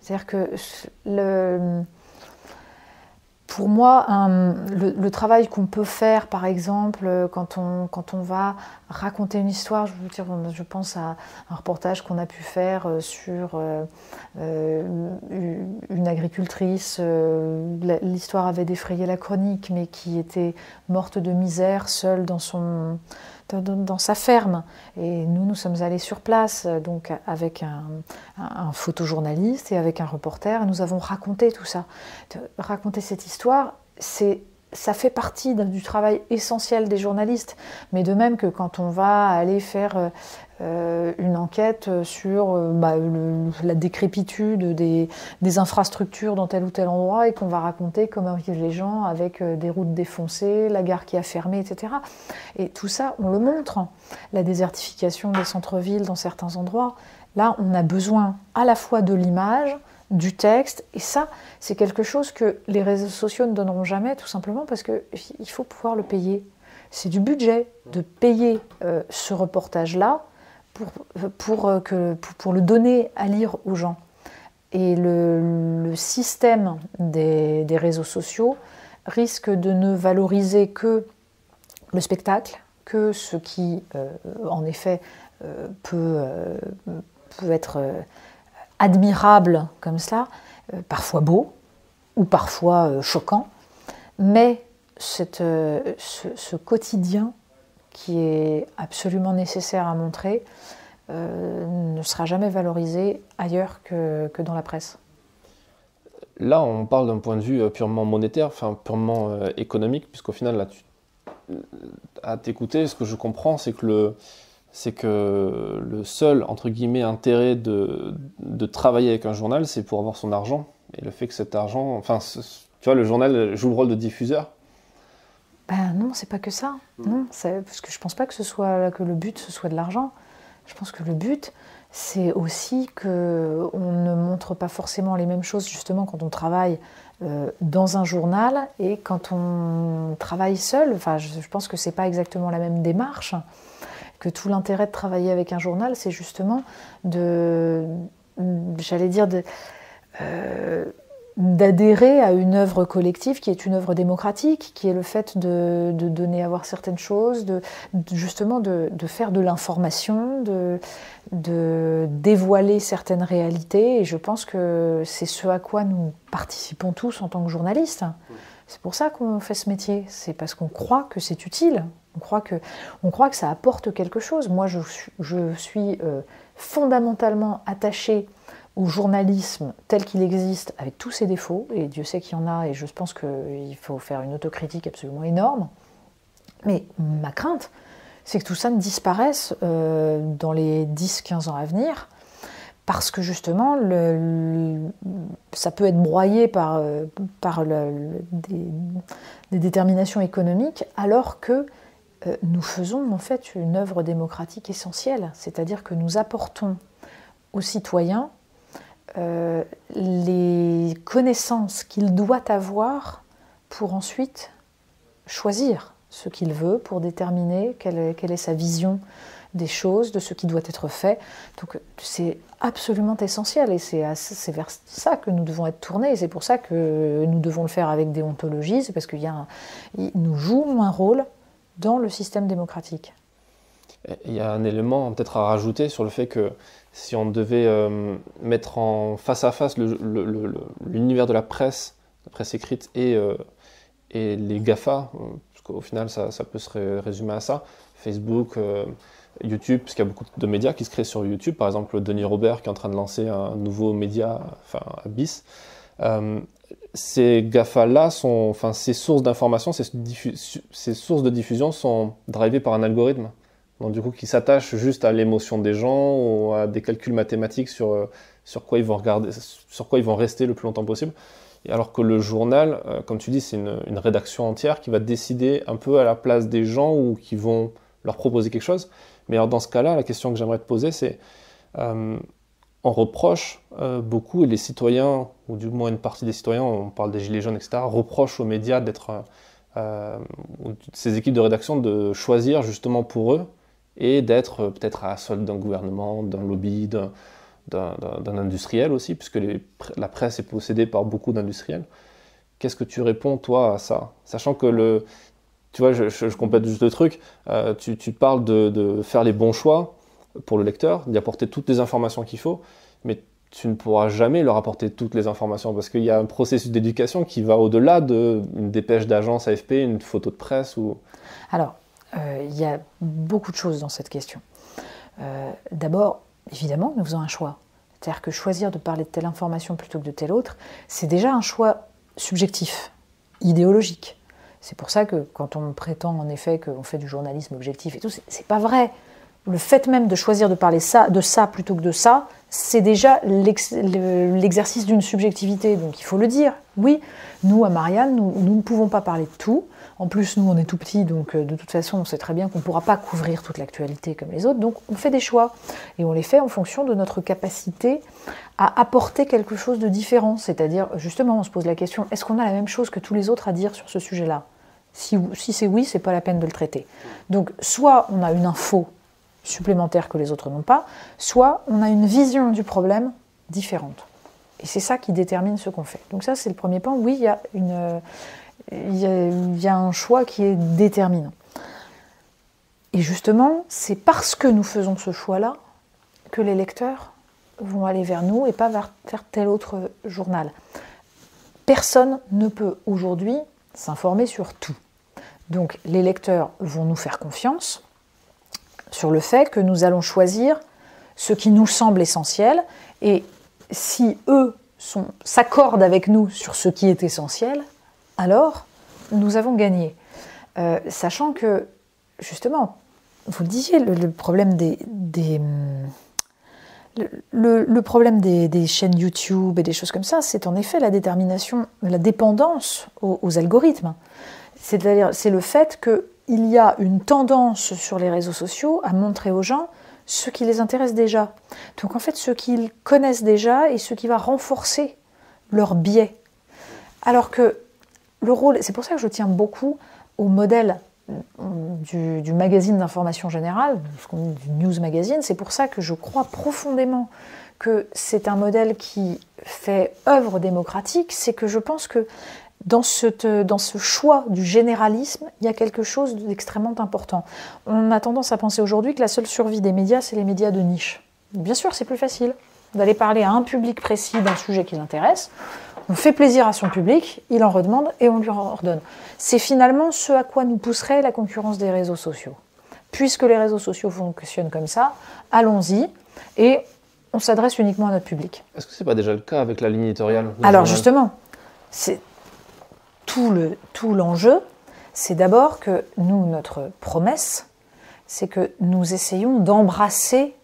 C'est-à-dire que le, pour moi, le, travail qu'on peut faire, par exemple, quand on, quand on va raconter une histoire, je, je pense à un reportage qu'on a pu faire euh, sur euh, euh, une agricultrice, l'histoire avait défrayé la chronique, mais qui était morte de misère, seule dans son, dans, sa ferme. Et nous, nous sommes allés sur place, donc avec un, photojournaliste et avec un reporter, et nous avons raconté tout ça. raconter cette histoire, c'est ça fait partie du travail essentiel des journalistes, mais de même que quand on va aller faire euh, euh, une enquête sur euh, bah, la décrépitude des, infrastructures dans tel ou tel endroit et qu'on va raconter comment vivent les gens avec des routes défoncées, la gare qui a fermé, etc. Et tout ça, on le montre. La désertification des centres-villes dans certains endroits. Là, on a besoin à la fois de l'image, du texte. Et ça, c'est quelque chose que les réseaux sociaux ne donneront jamais, tout simplement parce qu'il faut pouvoir le payer. C'est du budget de payer euh, ce reportage-là pour, pour, euh, que, pour, le donner à lire aux gens. Et le, système des, réseaux sociaux risque de ne valoriser que le spectacle, que ce qui, euh, en effet, peut, peut être admirable comme cela, euh, parfois beau ou parfois euh, choquant, mais euh, ce, quotidien qui est absolument nécessaire à montrer ne sera jamais valorisé ailleurs que, dans la presse. Là, on parle d'un point de vue purement monétaire, enfin purement économique, puisqu'au final, là, à t'écouter, ce que je comprends, c'est que le, c'est que le seul, entre guillemets, intérêt de, de travailler avec un journal, c'est pour avoir son argent. Et le fait que cet argent, enfin, tu vois, le journal joue le rôle de diffuseur. Ben non, c'est pas que ça. Mm. Non, parce que je pense pas que ce soit que le but ce soit de l'argent. Je pense que le but, c'est aussi que on ne montre pas forcément les mêmes choses justement quand on travaille euh, dans un journal et quand on travaille seul. Enfin, je, je pense que c'est pas exactement la même démarche que tout l'intérêt de travailler avec un journal, c'est justement de, j'allais dire, euh, d'adhérer à une œuvre collective qui est une œuvre démocratique, qui est le fait de, donner à voir certaines choses, de, justement de, faire de l'information, de, de dévoiler certaines réalités. Et je pense que c'est ce à quoi nous participons tous en tant que journalistes. C'est pour ça qu'on fait ce métier. C'est parce qu'on croit que c'est utile. On croit, que, on croit que ça apporte quelque chose. Moi, je, je suis euh, fondamentalement attachée au journalisme tel qu'il existe, avec tous ses défauts, et Dieu sait qu'il y en a, et je pense qu'il faut faire une autocritique absolument énorme. Mais ma crainte, c'est que tout ça ne disparaisse euh, dans les 10-15 ans à venir, parce que justement, ça peut être broyé par, euh, par des, des, déterminations économiques, alors que nous faisons en fait une œuvre démocratique essentielle, c'est-à-dire que nous apportons aux citoyens euh, les connaissances qu'il doit avoir pour ensuite choisir ce qu'il veut, pour déterminer quelle est, sa vision des choses, de ce qui doit être fait. Donc c'est absolument essentiel et c'est vers ça que nous devons être tournés et c'est pour ça que nous devons le faire avec déontologie, c'est parce qu'il nous jouons un rôle dans le système démocratique. Il y a un élément peut-être à rajouter sur le fait que si on devait euh, mettre en face à face l'univers de la presse, la presse écrite et, euh, les GAFA, euh, parce qu'au final ça, peut se résumer à ça, Facebook, YouTube, parce qu'il y a beaucoup de médias qui se créent sur YouTube, par exemple Denis Robert qui est en train de lancer un nouveau média, enfin Abyss, ces GAFA-là sont, enfin, ces sources d'information, ces, ces, sources de diffusion sont drivées par un algorithme. Donc, du coup, qui s'attache juste à l'émotion des gens ou à des calculs mathématiques sur, sur quoi ils vont regarder, sur quoi ils vont rester le plus longtemps possible. Et alors que le journal, euh, comme tu dis, c'est une, une, rédaction entière qui va décider un peu à la place des gens ou qui vont leur proposer quelque chose. Mais alors dans ce cas-là, la question que j'aimerais te poser, c'est euh, on reproche euh, beaucoup, et les citoyens, ou du moins une partie des citoyens, on parle des gilets jaunes, etc., reprochent aux médias d'être, euh, ces équipes de rédaction, de choisir justement pour eux et d'être peut-être à la solde d'un gouvernement, d'un lobby, d'un industriel aussi, puisque la presse est possédée par beaucoup d'industriels. Qu'est-ce que tu réponds, toi, à ça? Sachant que le. Tu vois, je, complète juste le truc. Euh, tu, parles de, faire les bons choix pour le lecteur, d'y apporter toutes les informations qu'il faut, mais tu ne pourras jamais leur apporter toutes les informations parce qu'il y a un processus d'éducation qui va au-delà d'une dépêche d'agence AFP, une photo de presse ou. Alors, euh, il y a beaucoup de choses dans cette question. Euh, D'abord, évidemment, nous faisons un choix. C'est-à-dire que choisir de parler de telle information plutôt que de telle autre, c'est déjà un choix subjectif, idéologique. C'est pour ça que quand on prétend en effet qu'on fait du journalisme objectif et tout, c'est pas vrai le fait même de choisir de parler ça, de ça plutôt que de ça, c'est déjà l'exercice d'une subjectivité. Donc il faut le dire. Oui, nous, à Marianne, nous, ne pouvons pas parler de tout. En plus, nous, on est tout petits, donc euh, de toute façon, on sait très bien qu'on ne pourra pas couvrir toute l'actualité comme les autres. Donc on fait des choix. Et on les fait en fonction de notre capacité à apporter quelque chose de différent. C'est-à-dire, justement, on se pose la question, est-ce qu'on a la même chose que tous les autres à dire sur ce sujet-là? Si, si c'est oui, c'est pas la peine de le traiter. Donc, soit on a une info supplémentaires que les autres n'ont pas, soit on a une vision du problème différente. Et c'est ça qui détermine ce qu'on fait. Donc ça, c'est le premier point. Oui, il y y a, un choix qui est déterminant. Et justement, c'est parce que nous faisons ce choix-là que les lecteurs vont aller vers nous et pas vers tel autre journal. Personne ne peut aujourd'hui s'informer sur tout. Donc les lecteurs vont nous faire confiance, sur le fait que nous allons choisir ce qui nous semble essentiel et si eux s'accordent avec nous sur ce qui est essentiel, alors nous avons gagné. Euh, sachant que, justement, vous le disiez, le, problème des, chaînes YouTube et des choses comme ça, c'est en effet la détermination, la dépendance aux, aux algorithmes. C'est-à-dire, c'est le fait que il y a une tendance sur les réseaux sociaux à montrer aux gens ce qui les intéresse déjà. Donc en fait, ce qu'ils connaissent déjà et ce qui va renforcer leur biais. Alors que le rôle, c'est pour ça que je tiens beaucoup au modèle du, magazine d'information générale, du news magazine, c'est pour ça que je crois profondément que c'est un modèle qui fait œuvre démocratique, c'est que je pense que dans ce, dans ce choix du généralisme, il y a quelque chose d'extrêmement important. On a tendance à penser aujourd'hui que la seule survie des médias, c'est les médias de niche. Bien sûr, c'est plus facile d'aller parler à un public précis d'un sujet qui l'intéresse. On fait plaisir à son public, il en redemande et on lui en ordonne. C'est finalement ce à quoi nous pousserait la concurrence des réseaux sociaux. Puisque les réseaux sociaux fonctionnent comme ça, allons-y et on s'adresse uniquement à notre public. Est-ce que ce n'est pas déjà le cas avec la ligne éditoriale Alors justement, c'est tout l'enjeu, c'est d'abord que nous, notre promesse, c'est que nous essayons d'embrasser,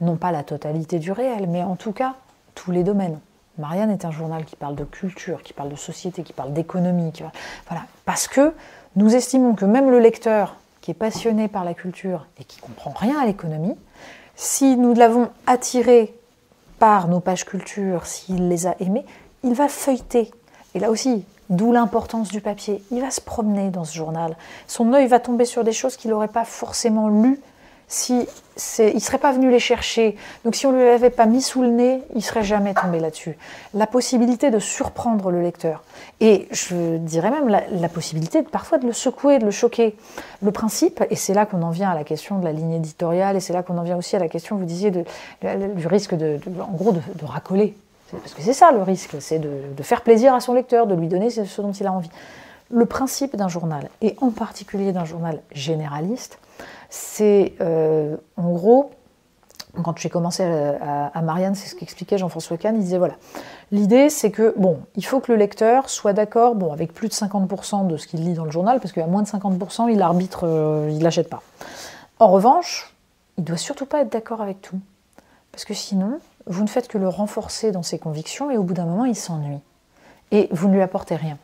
non pas la totalité du réel, mais en tout cas tous les domaines. Marianne est un journal qui parle de culture, qui parle de société, qui parle d'économie. Voilà. Parce que nous estimons que même le lecteur qui est passionné par la culture et qui comprend rien à l'économie, si nous l'avons attiré par nos pages culture, s'il les a aimées, il va feuilleter. Et là aussi, D'où l'importance du papier. Il va se promener dans ce journal. Son œil va tomber sur des choses qu'il n'aurait pas forcément lues si il ne serait pas venu les chercher. Donc si on ne lui avait pas mis sous le nez, il ne serait jamais tombé là-dessus. La possibilité de surprendre le lecteur. Et je dirais même la, possibilité de, parfois de le secouer, de le choquer. Le principe, et c'est là qu'on en vient à la question de la ligne éditoriale, et c'est là qu'on en vient aussi à la question, vous disiez, du risque de, en gros de racoler parce que c'est ça le risque, c'est de, faire plaisir à son lecteur, de lui donner ce dont il a envie. Le principe d'un journal, et en particulier d'un journal généraliste, c'est euh, en gros quand j'ai commencé à, Marianne, c'est ce qu'expliquait Jean-François Kahn, il disait voilà, l'idée c'est que, bon, il faut que le lecteur soit d'accord, bon, avec plus de 50% de ce qu'il lit dans le journal, parce qu'à moins de 50%, il arbitre, euh, il l'achète pas. En revanche, il doit surtout pas être d'accord avec tout, parce que sinon, vous ne faites que le renforcer dans ses convictions, et au bout d'un moment, il s'ennuie. Et vous ne lui apportez rien.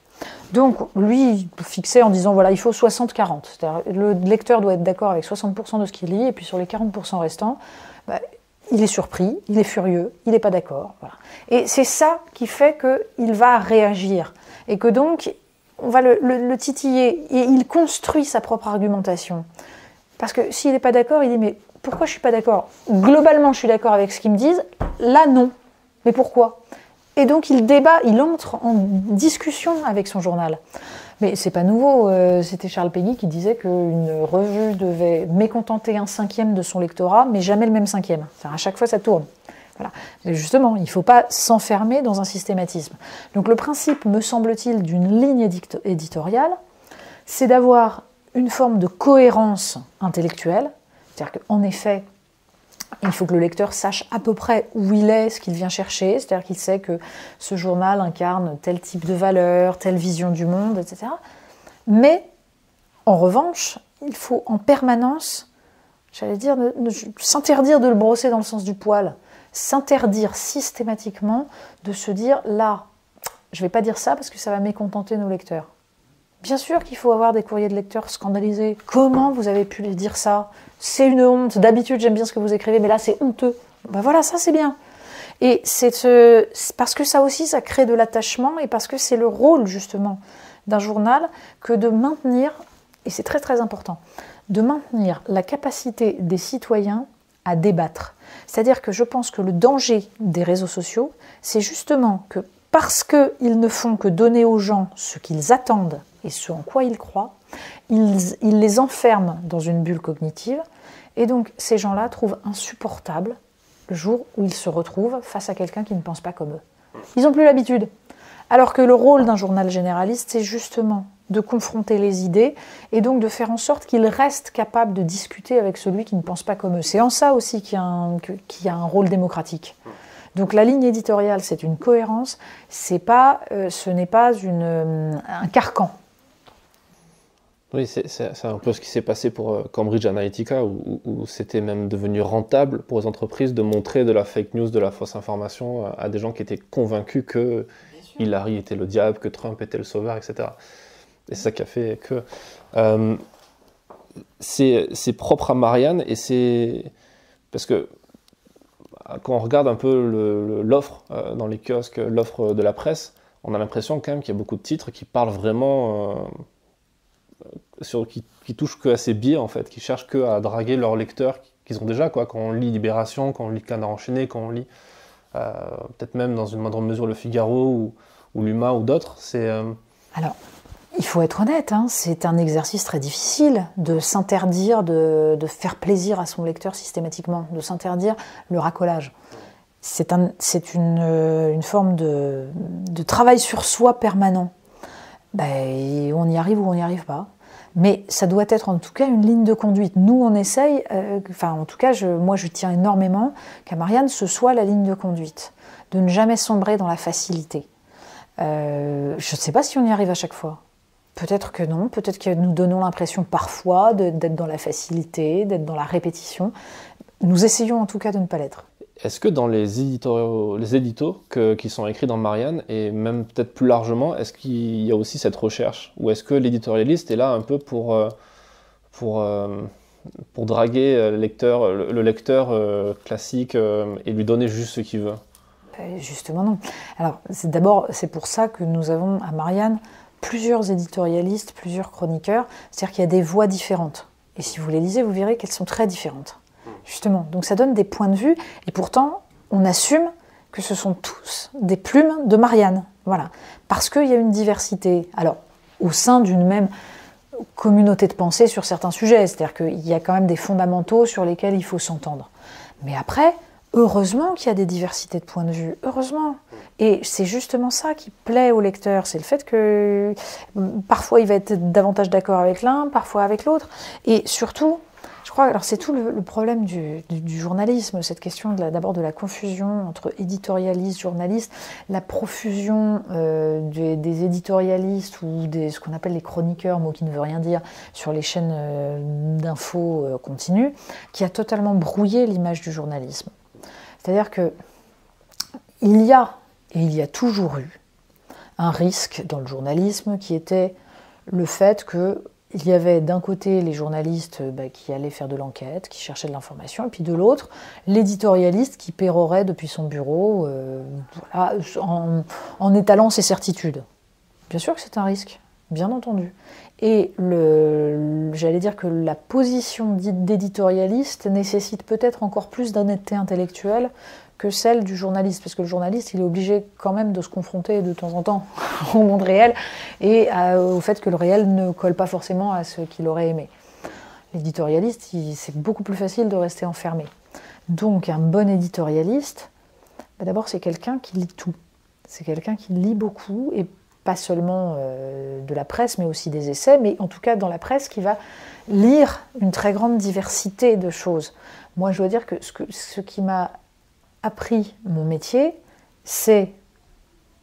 Donc, lui, il fixait en disant voilà, il faut 60-40. Le lecteur doit être d'accord avec 60% de ce qu'il lit, et puis sur les 40% restants, bah, il est surpris, il est furieux, il n'est pas d'accord. Et c'est ça qui fait qu'il va réagir. Et que donc, on va le, titiller. Et il construit sa propre argumentation. Parce que s'il n'est pas d'accord, il dit Mais pourquoi je ne suis pas d'accord? Globalement, je suis d'accord avec ce qu'ils me disent. Là, non. Mais pourquoi? Et donc, il débat, il entre en discussion avec son journal. Mais c'est pas nouveau. Euh, c'était Charles Peggy qui disait qu'une revue devait mécontenter un cinquième de son lectorat, mais jamais le même cinquième. Enfin, à chaque fois, ça tourne. Voilà. justement, il ne faut pas s'enfermer dans un systématisme. Donc le principe, me semble-t-il, d'une ligne éditoriale, c'est d'avoir une forme de cohérence intellectuelle. C'est-à-dire qu'en effet, il faut que le lecteur sache à peu près où il est, ce qu'il vient chercher, c'est-à-dire qu'il sait que ce journal incarne tel type de valeur, telle vision du monde, etc. Mais, en revanche, il faut en permanence, j'allais dire, s'interdire de le brosser dans le sens du poil, s'interdire systématiquement de se dire, là, je ne vais pas dire ça parce que ça va mécontenter nos lecteurs. Bien sûr qu'il faut avoir des courriers de lecteurs scandalisés. Comment vous avez pu lui dire ça? C'est une honte. D'habitude, j'aime bien ce que vous écrivez, mais là, c'est honteux. Ben voilà, ça, c'est bien. Et c'est parce que ça aussi, ça crée de l'attachement et parce que c'est le rôle, justement, d'un journal que de maintenir, et c'est très très important, de maintenir la capacité des citoyens à débattre. C'est-à-dire que je pense que le danger des réseaux sociaux, c'est justement que parce qu'ils ne font que donner aux gens ce qu'ils attendent et ce en quoi ils croient, ils, les enferment dans une bulle cognitive. Et donc ces gens-là trouvent insupportable le jour où ils se retrouvent face à quelqu'un qui ne pense pas comme eux. Ils n'ont plus l'habitude. Alors que le rôle d'un journal généraliste, c'est justement de confronter les idées et donc de faire en sorte qu'ils restent capables de discuter avec celui qui ne pense pas comme eux. C'est en ça aussi qu'il y, a un rôle démocratique. Donc la ligne éditoriale, c'est une cohérence, pas, euh, ce n'est pas une, un carcan. Oui, c'est un peu ce qui s'est passé pour euh, Cambridge Analytica, où, c'était même devenu rentable pour les entreprises de montrer de la fake news, de la fausse information à des gens qui étaient convaincus que Hillary était le diable, que Trump était le sauveur, etc. Et c'est ça qui a fait que... Euh, c'est propre à Marianne, et c'est... Parce que quand on regarde un peu l'offre euh, dans les kiosques, l'offre de la presse, on a l'impression quand même qu'il y a beaucoup de titres qui parlent vraiment qui, qui touchent que à ces biais, en fait, qui cherchent que à draguer leurs lecteurs qu'ils ont déjà, quoi, quand on lit Libération, quand on lit Canard enchaîné, quand on lit euh, peut-être même dans une moindre mesure Le Figaro ou, l'Huma ou d'autres. C'est. Euh, Alors. Il faut être honnête, hein, c'est un exercice très difficile de s'interdire de, de, faire plaisir à son lecteur systématiquement, de s'interdire le racolage. C'est un, une, euh, une, forme de, de, travail sur soi permanent. Ben, on y arrive ou on n'y arrive pas. Mais ça doit être en tout cas une ligne de conduite. Nous, on essaye, euh, enfin en tout cas, moi je tiens énormément qu'à Marianne, ce soit la ligne de conduite, de ne jamais sombrer dans la facilité. Euh, je ne sais pas si on y arrive à chaque fois. Peut-être que non, peut-être que nous donnons l'impression parfois d'être dans la facilité, d'être dans la répétition. Nous essayons en tout cas de ne pas l'être. Est-ce que dans les éditos, les qui sont écrits dans Marianne, et même peut-être plus largement, est-ce qu'il y a aussi cette recherche? Ou est-ce que l'éditorialiste est là un peu pour, euh, pour, euh, pour draguer le lecteur, le lecteur euh, classique et lui donner juste ce qu'il veut? Justement non. Alors d'abord, c'est pour ça que nous avons à Marianne plusieurs éditorialistes, plusieurs chroniqueurs, c'est-à-dire qu'il y a des voix différentes. Et si vous les lisez, vous verrez qu'elles sont très différentes justement. Donc ça donne des points de vue, et pourtant, on assume que ce sont tous des plumes de Marianne. Voilà. Parce qu'il y a une diversité. Alors, au sein d'une même communauté de pensée sur certains sujets, c'est-à-dire qu'il y a quand même des fondamentaux sur lesquels il faut s'entendre. Mais après, heureusement qu'il y a des diversités de points de vue, heureusement. Et c'est justement ça qui plaît au lecteur, c'est le fait que parfois il va être davantage d'accord avec l'un, parfois avec l'autre. Et surtout, c'est tout le, problème du, journalisme, cette question d'abord de, la confusion entre éditorialiste, journaliste, la profusion euh, des, éditorialistes ou des, ce qu'on appelle les chroniqueurs, mot qui ne veut rien dire, sur les chaînes euh, d'infos euh, continues, qui a totalement brouillé l'image du journalisme. C'est-à-dire que il y a, et il y a toujours eu, un risque dans le journalisme qui était le fait que il y avait d'un côté les journalistes bah, qui allaient faire de l'enquête, qui cherchaient de l'information, et puis de l'autre, l'éditorialiste qui pérorait depuis son bureau euh, en, étalant ses certitudes. Bien sûr que c'est un risque, bien entendu. Et j'allais dire que la position d'éditorialiste nécessite peut-être encore plus d'honnêteté intellectuelle que celle du journaliste, parce que le journaliste, il est obligé quand même de se confronter de temps en temps au monde réel et au fait que le réel ne colle pas forcément à ce qu'il aurait aimé. L'éditorialiste, c'est beaucoup plus facile de rester enfermé. Donc un bon éditorialiste, bah, d'abord c'est quelqu'un qui lit tout. C'est quelqu'un qui lit beaucoup et pas seulement euh, de la presse, mais aussi des essais, mais en tout cas dans la presse qui va lire une très grande diversité de choses. Moi, je dois dire que, ce qui m'a appris mon métier, c'est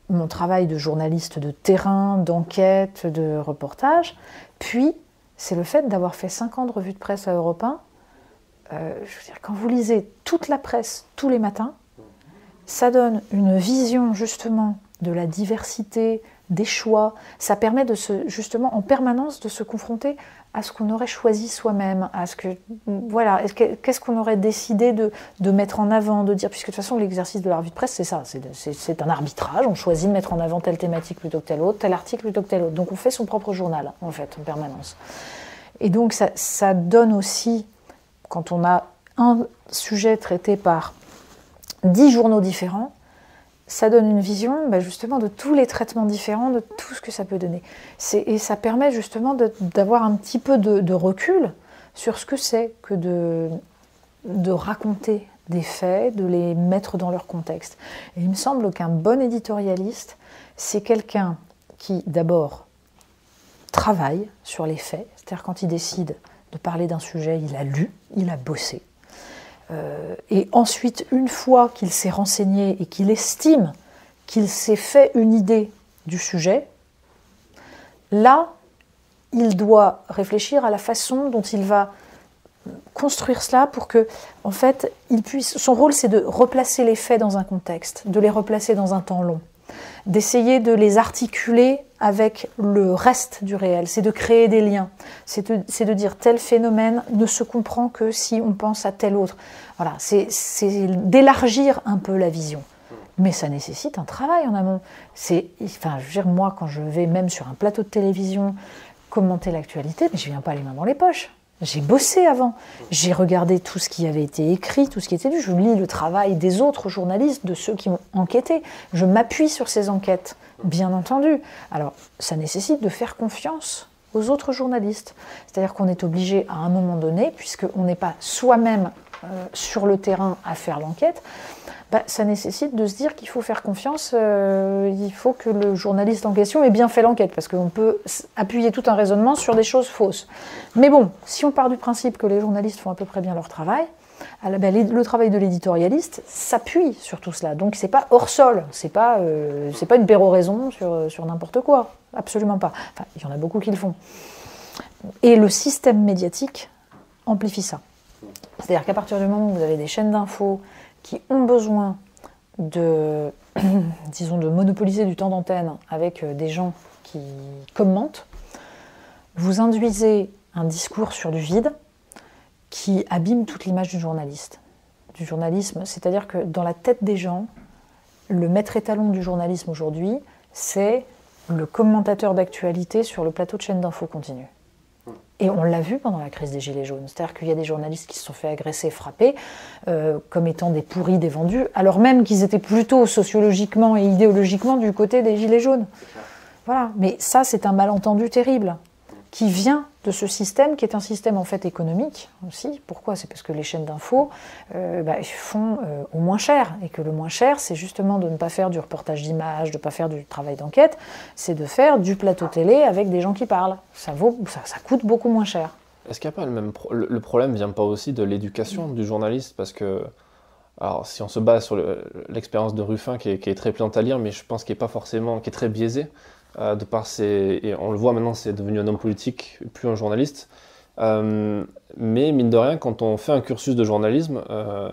mon travail de journaliste de terrain, d'enquête, de reportage, puis c'est le fait d'avoir fait 5 ans de revue de presse à Europe 1. Euh, quand vous lisez toute la presse tous les matins, ça donne une vision justement de la diversité, des choix. Ça permet de se, justement en permanence de se confronter à ce qu'on aurait choisi soi-même, à ce que voilà, qu'est-ce qu'on aurait décidé de, mettre en avant, de dire, puisque de toute façon l'exercice de la revue de presse c'est ça, c'est un arbitrage, on choisit de mettre en avant telle thématique plutôt que telle autre, tel article plutôt que tel autre, donc on fait son propre journal en fait en permanence. Et donc ça donne aussi, quand on a un sujet traité par dix journaux différents, ça donne une vision bah, justement de tous les traitements différents, de tout ce que ça peut donner. Et ça permet justement d'avoir un petit peu de, recul sur ce que c'est que de, de raconter des faits, de les mettre dans leur contexte. Et il me semble qu'un bon éditorialiste, c'est quelqu'un qui d'abord travaille sur les faits, c'est-à-dire quand il décide de parler d'un sujet, il a lu, il a bossé, euh, et ensuite, une fois qu'il s'est renseigné et qu'il estime qu'il s'est fait une idée du sujet, là, il doit réfléchir à la façon dont il va construire cela pour que, en fait. Son rôle, c'est de replacer les faits dans un contexte, de les replacer dans un temps long d'essayer de les articuler avec le reste du réel, c'est de créer des liens, c'est de, dire tel phénomène ne se comprend que si on pense à tel autre. Voilà, c'est d'élargir un peu la vision. Mais ça nécessite un travail en amont. C'est, enfin, je veux dire, moi, quand je vais même sur un plateau de télévision commenter l'actualité, mais je viens pas les mains dans les poches. J'ai bossé avant. J'ai regardé tout ce qui avait été écrit, tout ce qui était lu. Je lis le travail des autres journalistes, de ceux qui ont enquêté. Je m'appuie sur ces enquêtes, bien entendu. Alors, ça nécessite de faire confiance aux autres journalistes. C'est-à-dire qu'on est obligé à un moment donné, puisqu'on n'est pas soi-même euh, sur le terrain à faire l'enquête, bah, ça nécessite de se dire qu'il faut faire confiance, euh, il faut que le journaliste en question ait bien fait l'enquête, parce qu'on peut appuyer tout un raisonnement sur des choses fausses. Mais bon, si on part du principe que les journalistes font à peu près bien leur travail, ben, le travail de l'éditorialiste s'appuie sur tout cela. Donc c'est pas hors sol, c'est pas, euh, pas une péroraison sur, sur n'importe quoi, absolument pas. Enfin, il y en a beaucoup qui le font. Et le système médiatique amplifie ça. C'est-à-dire qu'à partir du moment où vous avez des chaînes d'infos qui ont besoin de, disons, de monopoliser du temps d'antenne avec euh, des gens qui commentent, vous induisez un discours sur du vide qui abîme toute l'image du journaliste, du journalisme. C'est-à-dire que dans la tête des gens, le maître étalon du journalisme aujourd'hui, c'est le commentateur d'actualité sur le plateau de chaîne d'infos continue. Et on l'a vu pendant la crise des Gilets jaunes. C'est-à-dire qu'il y a des journalistes qui se sont fait agresser, frapper, euh, comme étant des pourris, des vendus, alors même qu'ils étaient plutôt sociologiquement et idéologiquement du côté des Gilets jaunes. Voilà. Mais ça, c'est un malentendu terrible qui vient de ce système qui est un système en fait économique aussi. Pourquoi? C'est parce que les chaînes d'infos euh, bah, font euh, au moins cher et que le moins cher, c'est justement de ne pas faire du reportage d'image, de ne pas faire du travail d'enquête, c'est de faire du plateau télé avec des gens qui parlent. Ça, vaut, ça, coûte beaucoup moins cher. Est-ce qu'il n'y a pas le même le problème vient pas aussi de l'éducation du journaliste? Parce que alors si on se base sur l'expérience de Ruffin qui est, très plaisante à lire mais je pense qu'il est pas forcément qui est très biaisé euh, de par ses et on le voit maintenant c'est devenu un homme politique plus un journaliste euh, mais mine de rien, quand on fait un cursus de journalisme, euh,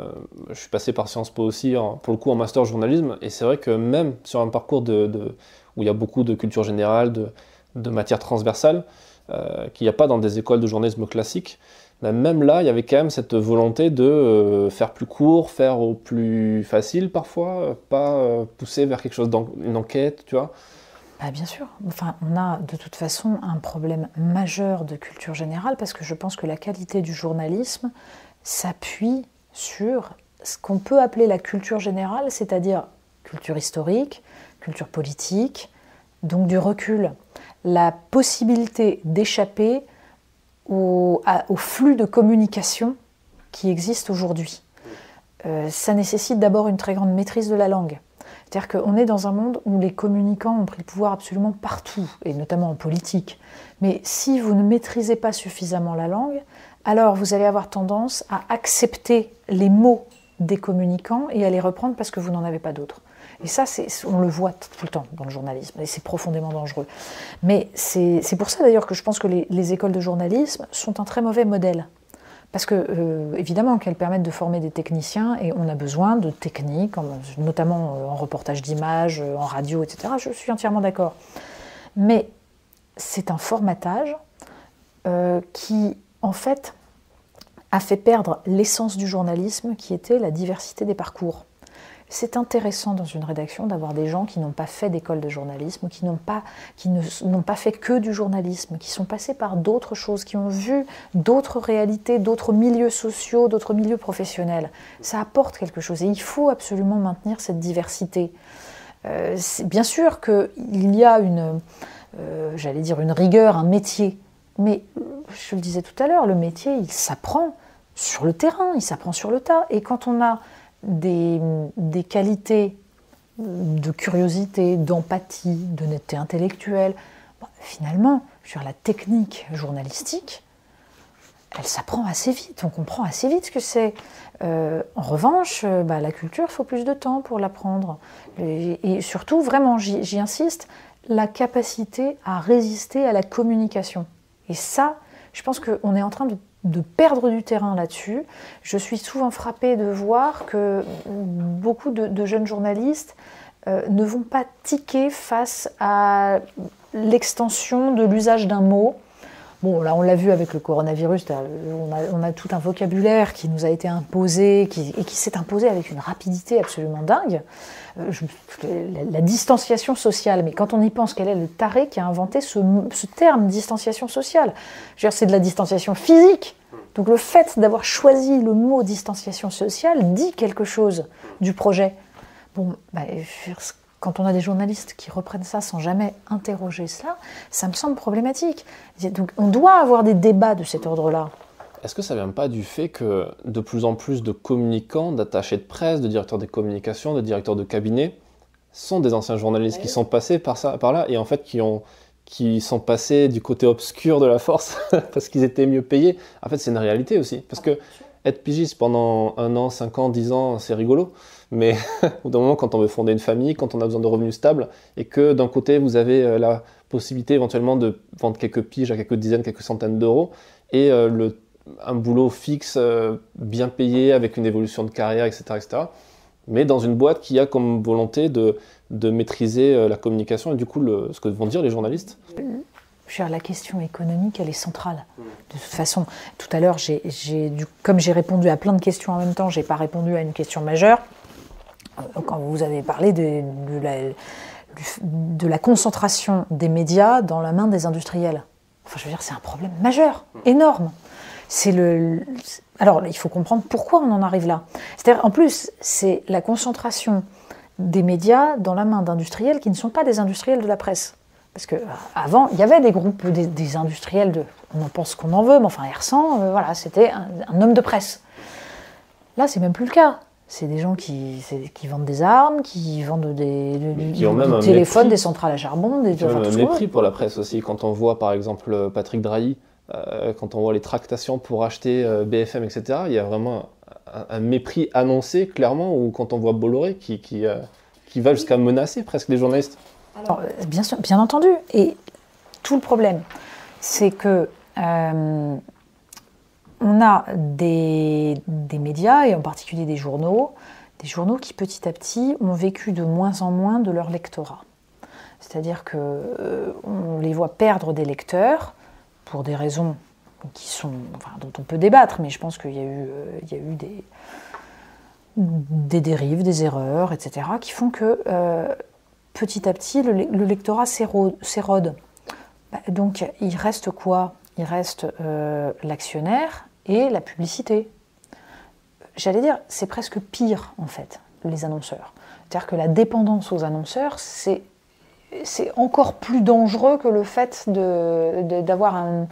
je suis passé par Sciences Po aussi, pour le coup en master journalisme, et c'est vrai que même sur un parcours de, où il y a beaucoup de culture générale, de, de matières transversales, qu'il n'y a pas dans des écoles de journalisme classiques, ben, même là, il y avait quand même cette volonté de faire plus court, faire au plus facile parfois, pas pousser vers quelque chose d'une enquête, tu vois. Bah, bien sûr. Enfin, on a de toute façon un problème majeur de culture générale parce que je pense que la qualité du journalisme s'appuie sur ce qu'on peut appeler la culture générale, c'est-à-dire culture historique, culture politique, donc du recul, la possibilité d'échapper au, flux de communication qui existe aujourd'hui. Euh, ça nécessite d'abord une très grande maîtrise de la langue. C'est-à-dire qu'on est dans un monde où les communicants ont pris le pouvoir absolument partout, et notamment en politique. Mais si vous ne maîtrisez pas suffisamment la langue, alors vous allez avoir tendance à accepter les mots des communicants et à les reprendre parce que vous n'en avez pas d'autres. Et ça, on le voit tout le temps dans le journalisme, et c'est profondément dangereux. Mais c'est pour ça d'ailleurs que je pense que les écoles de journalisme sont un très mauvais modèle. Parce que, euh, évidemment, qu'elles permettent de former des techniciens et on a besoin de techniques, notamment euh, en reportage d'images, euh, en radio, etc. Je suis entièrement d'accord. Mais c'est un formatage qui, en fait, a fait perdre l'essence du journalisme qui était la diversité des parcours. C'est intéressant dans une rédaction d'avoir des gens qui n'ont pas fait d'école de journalisme, qui n'ont pas, qui n'ont pas fait que du journalisme, qui sont passés par d'autres choses, qui ont vu d'autres réalités, d'autres milieux sociaux, d'autres milieux professionnels. Ça apporte quelque chose et il faut absolument maintenir cette diversité. Euh, bien sûr qu'il y a une, euh, j'allais dire une rigueur, un métier, mais je le disais tout à l'heure, le métier, il s'apprend sur le terrain, il s'apprend sur le tas. Et quand on a des, qualités de curiosité, d'empathie, d'honnêteté intellectuelle. finalement, sur la technique journalistique, elle s'apprend assez vite, on comprend assez vite ce que c'est. Euh, en revanche, euh, bah, la culture, il faut plus de temps pour l'apprendre. Et, surtout, vraiment, j'y insiste, la capacité à résister à la communication. Et ça, je pense qu'on est en train de de perdre du terrain là-dessus. Je suis souvent frappée de voir que beaucoup de, jeunes journalistes euh, ne vont pas tiquer face à l'extension de l'usage d'un mot. Bon, là, on l'a vu avec le coronavirus, on a, tout un vocabulaire qui nous a été imposé et qui s'est imposé avec une rapidité absolument dingue. Euh, la, distanciation sociale. Mais quand on y pense, quel est le taré qui a inventé ce, terme distanciation sociale? C'est de la distanciation physique. Donc le fait d'avoir choisi le mot distanciation sociale dit quelque chose du projet. Bon, bah, quand on a des journalistes qui reprennent ça sans jamais interroger cela, ça me semble problématique. Donc on doit avoir des débats de cet ordre-là. Est-ce que ça vient pas du fait que de plus en plus de communicants, d'attachés de presse, de directeurs des communications, de directeurs de cabinet sont des anciens journalistes qui sont passés par, ça, par là et en fait qui, ont, qui sont passés du côté obscur de la force parce qu'ils étaient mieux payés? En fait, c'est une réalité aussi. Parce que être pigiste pendant un an, cinq ans, dix ans, c'est rigolo. Mais au bout moment, quand on veut fonder une famille, quand on a besoin de revenus stables, et que d'un côté, vous avez euh, la possibilité éventuellement de vendre quelques piges à quelques dizaines, quelques centaines d'euros, et euh, le un boulot fixe, euh, bien payé, avec une évolution de carrière, etc., etc. Mais dans une boîte qui a comme volonté de, de maîtriser euh, la communication et du coup ce que vont dire les journalistes. La question économique, elle est centrale. De toute façon, tout à l'heure, j'ai, comme j'ai répondu à plein de questions en même temps, j'ai pas répondu à une question majeure. Euh, quand vous avez parlé de, de, la, de la concentration des médias dans la main des industriels. Enfin, je veux dire, c'est un problème majeur, énorme. C'est le. Alors, il faut comprendre pourquoi on en arrive là. C'est-à-dire, en plus, c'est la concentration des médias dans la main d'industriels qui ne sont pas des industriels de la presse. Parce que euh, avant, il y avait des groupes, des, industriels de. On en pense qu'on en veut, mais enfin, Hersan, euh, voilà, c'était un, homme de presse. Là, c'est même plus le cas. C'est des gens qui, qui, vendent des armes, qui vendent des, téléphones, des centrales à charbon, des. Qui ont un mépris pour la presse aussi. Quand on voit, par exemple, Patrick Drahi quand on voit les tractations pour acheter BFM, etc., il y a vraiment un, mépris annoncé, clairement, ou quand on voit Bolloré qui, qui, qui va jusqu'à menacer presque les journalistes. Alors, bien, sûr, bien entendu. Et tout le problème, c'est que on a des, des, médias, et en particulier des journaux, des journaux qui petit à petit ont vécu de moins en moins de leur lectorat. C'est-à-dire qu'on euh, les voit perdre des lecteurs pour des raisons qui sont, dont on peut débattre, mais je pense qu'il y a eu, euh, il y a eu des, des dérives, des erreurs, etc., qui font que euh, petit à petit, le, lectorat s'érode. Bah, donc il reste quoi? Il reste l'actionnaire et la publicité j'allais dire, c'est presque pire en fait, les annonceurs. C'est-à-dire que la dépendance aux annonceurs, c'est c'est encore plus dangereux que le fait d'avoir un,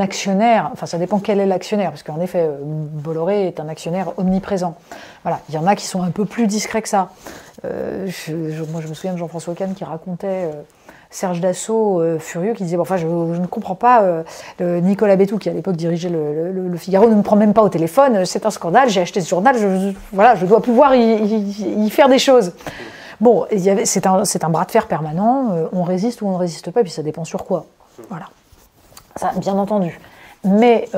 actionnaire, enfin ça dépend quel est l'actionnaire, parce qu'en effet, Bolloré est un actionnaire omniprésent. Voilà, il y en a qui sont un peu plus discrets que ça. Euh, moi je me souviens de Jean-François Kahn qui racontait euh, Serge Dassault, euh, furieux, qui disait Enfin, je, ne comprends pas, euh, Nicolas Bétou, qui à l'époque dirigeait le, Figaro, ne me prend même pas au téléphone, c'est un scandale, j'ai acheté ce journal, je, voilà, je dois pouvoir y, faire des choses. Bon, c'est un, un, bras de fer permanent, euh, on résiste ou on ne résiste pas, et puis ça dépend sur quoi. Voilà. Ça, bien entendu. Mais,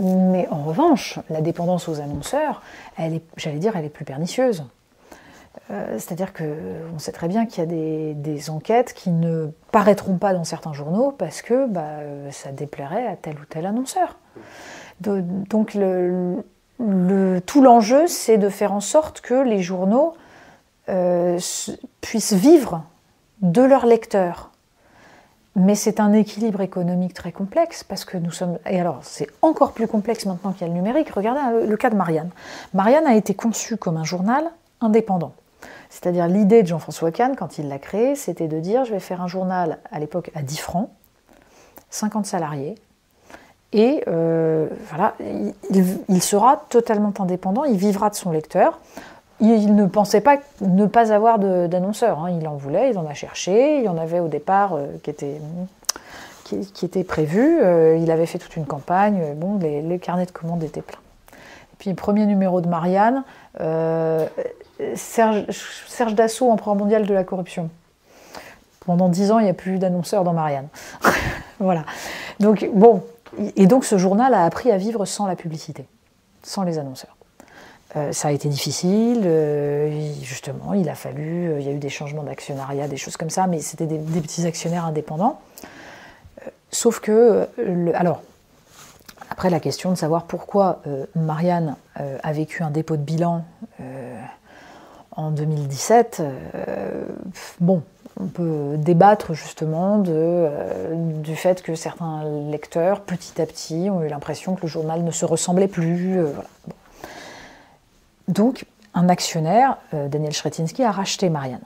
mais en revanche, la dépendance aux annonceurs, elle est, j'allais dire, elle est plus pernicieuse. Euh, c'est-à-dire qu'on sait très bien qu'il y a des, enquêtes qui ne paraîtront pas dans certains journaux parce que bah, ça déplairait à tel ou tel annonceur. donc tout l'enjeu, c'est de faire en sorte que les journaux euh, puissent vivre de leurs lecteurs. Mais c'est un équilibre économique très complexe parce que nous sommes. Et alors, c'est encore plus complexe maintenant qu'il y a le numérique. Regardez le cas de Marianne. Marianne a été conçue comme un journal indépendant. C'est-à-dire l'idée de Jean-François Kahn, quand il l'a créé, c'était de dire je vais faire un journal à l'époque à 10 francs, 50 salariés, et euh, voilà, il, sera totalement indépendant, il vivra de son lecteur. Il, ne pensait pas ne pas avoir d'annonceur, hein. il en voulait, il en a cherché, il y en avait au départ euh, qui était qui, prévu, euh, il avait fait toute une campagne, bon, les, carnets de commandes étaient pleins. Puis, premier numéro de Marianne, Serge, Serge Dassault, empereur mondial de la corruption. Pendant dix ans, il n'y a plus d'annonceurs dans Marianne. voilà. Donc, bon. Et donc, ce journal a appris à vivre sans la publicité, sans les annonceurs. Euh, ça a été difficile, euh, justement, il a fallu, euh, il y a eu des changements d'actionnariat, des choses comme ça, mais c'était des, petits actionnaires indépendants. sauf que, alors, après la question de savoir pourquoi Marianne a vécu un dépôt de bilan en 2017, euh, bon, on peut débattre justement du fait que certains lecteurs, petit à petit, ont eu l'impression que le journal ne se ressemblait plus. Donc, un actionnaire, Daniel Schretinsky, a racheté Marianne.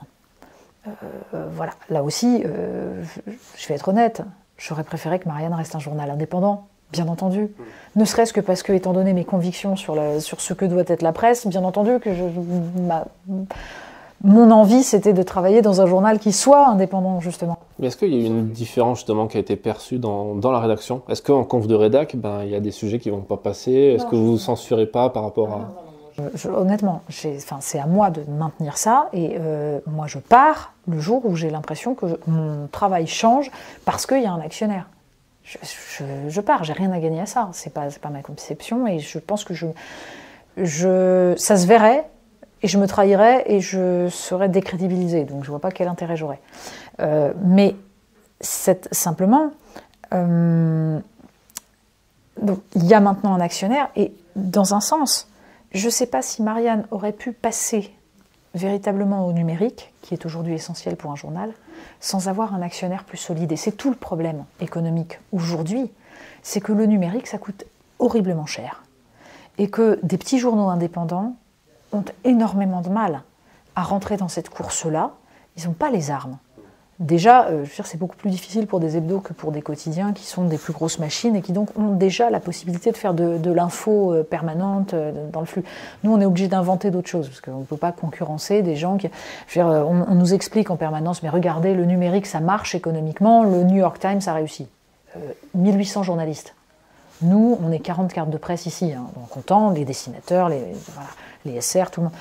voilà, là aussi, je vais être honnête, j'aurais préféré que Marianne reste un journal indépendant bien entendu. Ne serait-ce que parce que, étant donné mes convictions sur, sur ce que doit être la presse, bien entendu que je, mon envie, c'était de travailler dans un journal qui soit indépendant, justement. Est-ce qu'il y a eu une différence, justement, qui a été perçue dans, dans la rédaction? Est-ce qu'en conf de rédac, ben, il y a des sujets qui ne vont pas passer? Est-ce que vous ne censurez pas par rapport à... honnêtement, c'est à moi de maintenir ça et euh, moi je pars le jour où j'ai l'impression que mon travail change parce qu'il y a un actionnaire je, je, pars, j'ai rien à gagner à ça. C'est pas, pas ma conception et je pense que je, je, ça se verrait et je me trahirais et je serais décrédibilisée. Donc je vois pas quel intérêt j'aurais. Euh, mais simplement, euh, il y a maintenant un actionnaire et dans un sens, je ne sais pas si Marianne aurait pu passer véritablement au numérique, qui est aujourd'hui essentiel pour un journal, sans avoir un actionnaire plus solide. Et c'est tout le problème économique aujourd'hui, c'est que le numérique, ça coûte horriblement cher. Et que des petits journaux indépendants ont énormément de mal à rentrer dans cette course-là. Ils n'ont pas les armes. Déjà, euh, c'est beaucoup plus difficile pour des hebdos que pour des quotidiens qui sont des plus grosses machines et qui donc ont déjà la possibilité de faire de, l'info euh, permanente euh, dans le flux. Nous, on est obligé d'inventer d'autres choses parce qu'on ne peut pas concurrencer des gens qui. on, nous explique en permanence, mais regardez, le numérique, ça marche économiquement, le New York Times, ça réussit. 1800 journalistes. Nous, on est 40 cartes de presse ici, hein, en comptant les dessinateurs, les, les SR, tout le monde.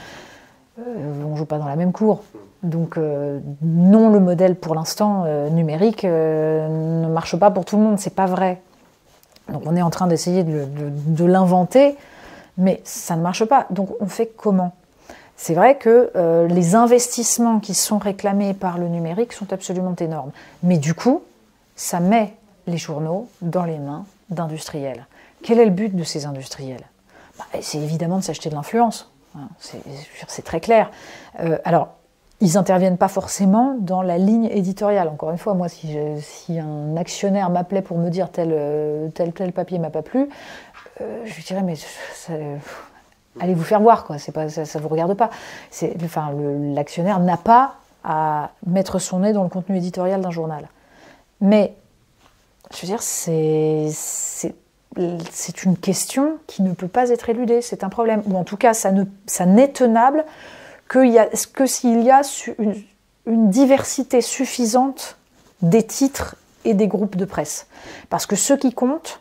Euh, on ne joue pas dans la même cour. Donc euh, non, le modèle pour l'instant euh, numérique ne marche pas pour tout le monde, c'est pas vrai. Donc on est en train d'essayer de, l'inventer, mais ça ne marche pas. Donc on fait comment? C'est vrai que les investissements qui sont réclamés par le numérique sont absolument énormes. Mais du coup, ça met les journaux dans les mains d'industriels. Quel est le but de ces industriels? Bah, C'est évidemment de s'acheter de l'influence. Hein, c'est très clair. Euh, ils n'interviennent pas forcément dans la ligne éditoriale. Encore une fois, moi, si, un actionnaire m'appelait pour me dire tel, euh, tel, tel papier m'a pas plu, euh, je lui dirais, mais allez vous faire voir, quoi. Pas, ça ne vous regarde pas. Enfin, l'actionnaire n'a pas à mettre son nez dans le contenu éditorial d'un journal. Mais, je veux dire, c'est c'est une question qui ne peut pas être éludée, c'est un problème. Ou en tout cas, ça, n'est tenable que, s'il y a une, diversité suffisante des titres et des groupes de presse? Parce que ce qui compte,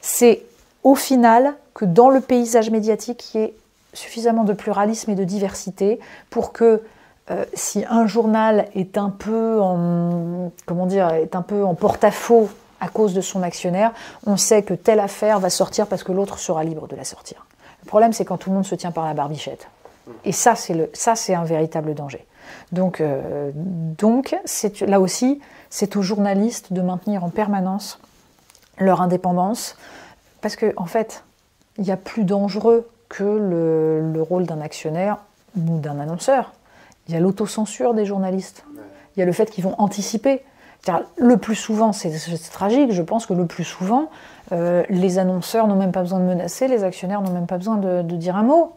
c'est au final que dans le paysage médiatique, il y ait suffisamment de pluralisme et de diversité pour que euh, si un journal est un peu en, comment dire, est un peu en porte-à-faux à cause de son actionnaire, on sait que telle affaire va sortir parce que l'autre sera libre de la sortir. Le problème, c'est quand tout le monde se tient par la barbichette. Et ça, c'est un véritable danger. Donc, euh, donc là aussi, c'est aux journalistes de maintenir en permanence leur indépendance, parce qu'en en fait, il y a plus dangereux que le, le rôle d'un actionnaire ou d'un annonceur. Il y a l'autocensure des journalistes. Il y a le fait qu'ils vont anticiper le plus souvent, c'est tragique, je pense que le plus souvent, euh, les annonceurs n'ont même pas besoin de menacer, les actionnaires n'ont même pas besoin de, dire un mot.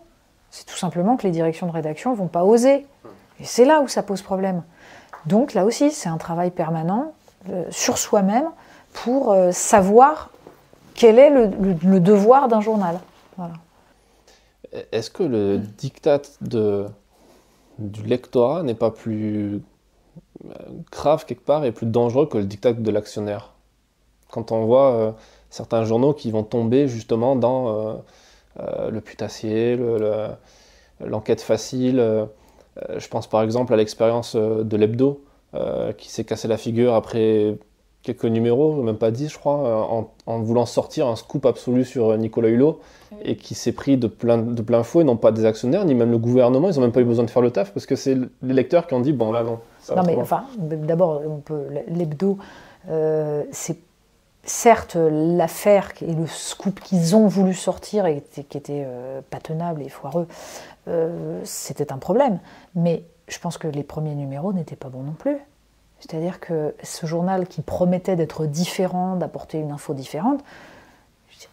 C'est tout simplement que les directions de rédaction ne vont pas oser. Et c'est là où ça pose problème. Donc là aussi, c'est un travail permanent euh, sur soi-même pour euh, savoir quel est le, devoir d'un journal. Est-ce que le diktat de, du lectorat n'est pas plus grave quelque part et plus dangereux que le diktat de l'actionnaire? Quand on voit euh, certains journaux qui vont tomber justement dans euh, euh, le putassier, l'enquête facile. je pense par exemple à l'expérience de l'hebdo qui s'est cassé la figure après quelques numéros, même pas 10 je crois, en, voulant sortir un scoop absolu sur Nicolas Hulot et qui s'est pris de plein, de plein fouet, non pas des actionnaires, ni même le gouvernement, ils n'ont même pas eu besoin de faire le taf parce que c'est les lecteurs qui ont dit bon là non. Non, mais enfin, d'abord, l'hebdo, euh, c'est certes l'affaire et le scoop qu'ils ont voulu sortir, et qui était euh, pas tenable et foireux, euh, c'était un problème. Mais je pense que les premiers numéros n'étaient pas bons non plus. C'est-à-dire que ce journal qui promettait d'être différent, d'apporter une info différente,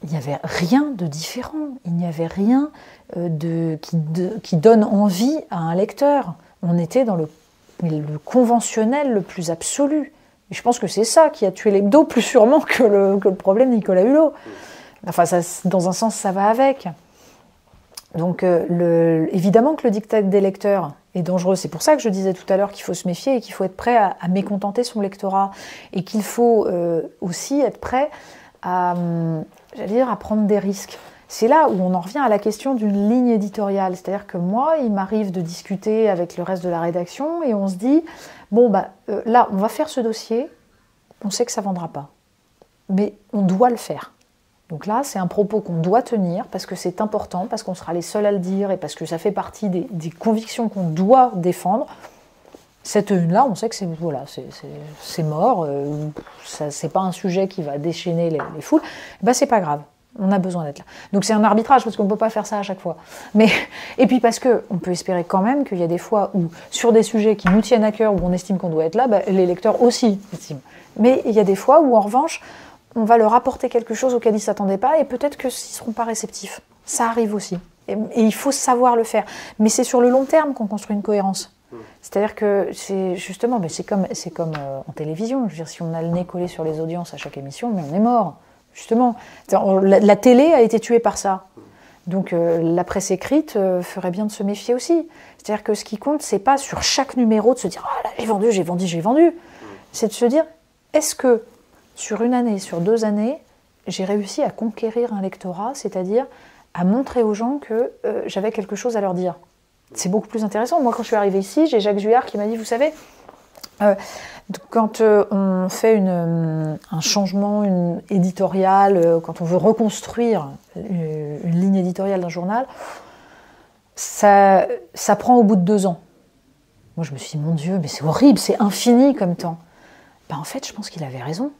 il n'y avait rien de différent. Il n'y avait rien de, qui, donne envie à un lecteur. On était dans le conventionnel le plus absolu. Je pense que c'est ça qui a tué l'hebdo plus sûrement que le, problème Nicolas Hulot. Enfin, dans un sens, ça va avec. Donc, euh, évidemment que le dictat des lecteurs est dangereux. C'est pour ça que je disais tout à l'heure qu'il faut se méfier et qu'il faut être prêt à, mécontenter son lectorat. Et qu'il faut euh, aussi être prêt à, hum, dire, à prendre des risques c'est là où on en revient à la question d'une ligne éditoriale. C'est-à-dire que moi, il m'arrive de discuter avec le reste de la rédaction et on se dit, bon, bah, euh, là, on va faire ce dossier, on sait que ça ne vendra pas. Mais on doit le faire. Donc là, c'est un propos qu'on doit tenir parce que c'est important, parce qu'on sera les seuls à le dire et parce que ça fait partie des, convictions qu'on doit défendre. Cette une-là, on sait que c'est voilà, c'est mort, euh, ce n'est pas un sujet qui va déchaîner les, les foules. Ben, c'est pas grave. On a besoin d'être là. Donc c'est un arbitrage parce qu'on ne peut pas faire ça à chaque fois. Mais, et puis parce qu'on peut espérer quand même qu'il y a des fois où, sur des sujets qui nous tiennent à cœur, où on estime qu'on doit être là, bah, les lecteurs aussi estiment. Mais il y a des fois où, en revanche, on va leur apporter quelque chose auquel ils s'attendaient pas et peut-être qu'ils ne seront pas réceptifs. Ça arrive aussi. Et, il faut savoir le faire. Mais c'est sur le long terme qu'on construit une cohérence. C'est-à-dire que c'est justement, c'est comme, comme euh, en télévision. Je veux dire, si on a le nez collé sur les audiences à chaque émission, mais on est mort. Justement, la, télé a été tuée par ça. Donc euh, la presse écrite euh, ferait bien de se méfier aussi. C'est-à-dire que ce qui compte, c'est pas sur chaque numéro de se dire oh là j'ai vendu, j'ai vendu, j'ai vendu. C'est de se dire est-ce que sur une année, sur deux années, j'ai réussi à conquérir un lectorat, c'est-à-dire à montrer aux gens que euh, j'avais quelque chose à leur dire? C'est beaucoup plus intéressant. Moi, quand je suis arrivée ici, j'ai Jacques Juillard qui m'a dit, vous savez, quand euh, on fait une, un changement une éditorial, quand on veut reconstruire une, ligne éditoriale d'un journal, ça, prend au bout de deux ans. Moi, je me suis dit, mon Dieu, mais c'est horrible, c'est infini comme temps. Ben, en fait, je pense qu'il avait raison.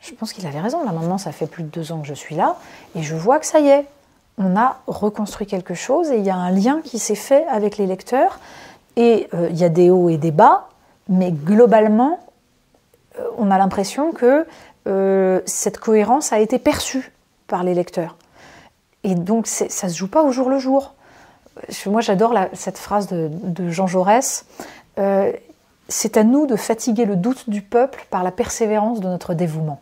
Je pense qu'il avait raison. Là, maintenant, ça fait plus de deux ans que je suis là, et je vois que ça y est, on a reconstruit quelque chose, et il y a un lien qui s'est fait avec les lecteurs, et euh, il y a des hauts et des bas, mais globalement, euh, on a l'impression que euh, cette cohérence a été perçue par les lecteurs. Et donc, ça ne se joue pas au jour le jour. Moi, j'adore cette phrase de, Jean Jaurès. Euh, c'est à nous de fatiguer le doute du peuple par la persévérance de notre dévouement.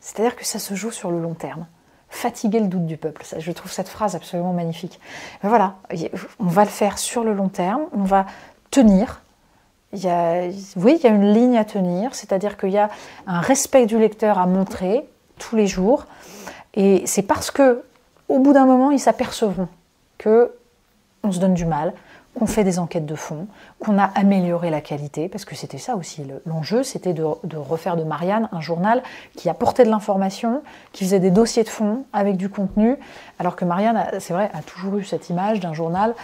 C'est-à-dire que ça se joue sur le long terme. Fatiguer le doute du peuple. je trouve cette phrase absolument magnifique. Mais voilà, on va le faire sur le long terme, on va tenir. Il y a, il y a une ligne à tenir, c'est-à-dire qu'il y a un respect du lecteur à montrer tous les jours. Et c'est parce que, au bout d'un moment, ils s'apercevront que on se donne du mal, qu'on fait des enquêtes de fond, qu'on a amélioré la qualité, parce que c'était ça aussi l'enjeu, c'était de, refaire de Marianne un journal qui apportait de l'information, qui faisait des dossiers de fond avec du contenu, alors que Marianne, c'est vrai, a toujours eu cette image d'un journal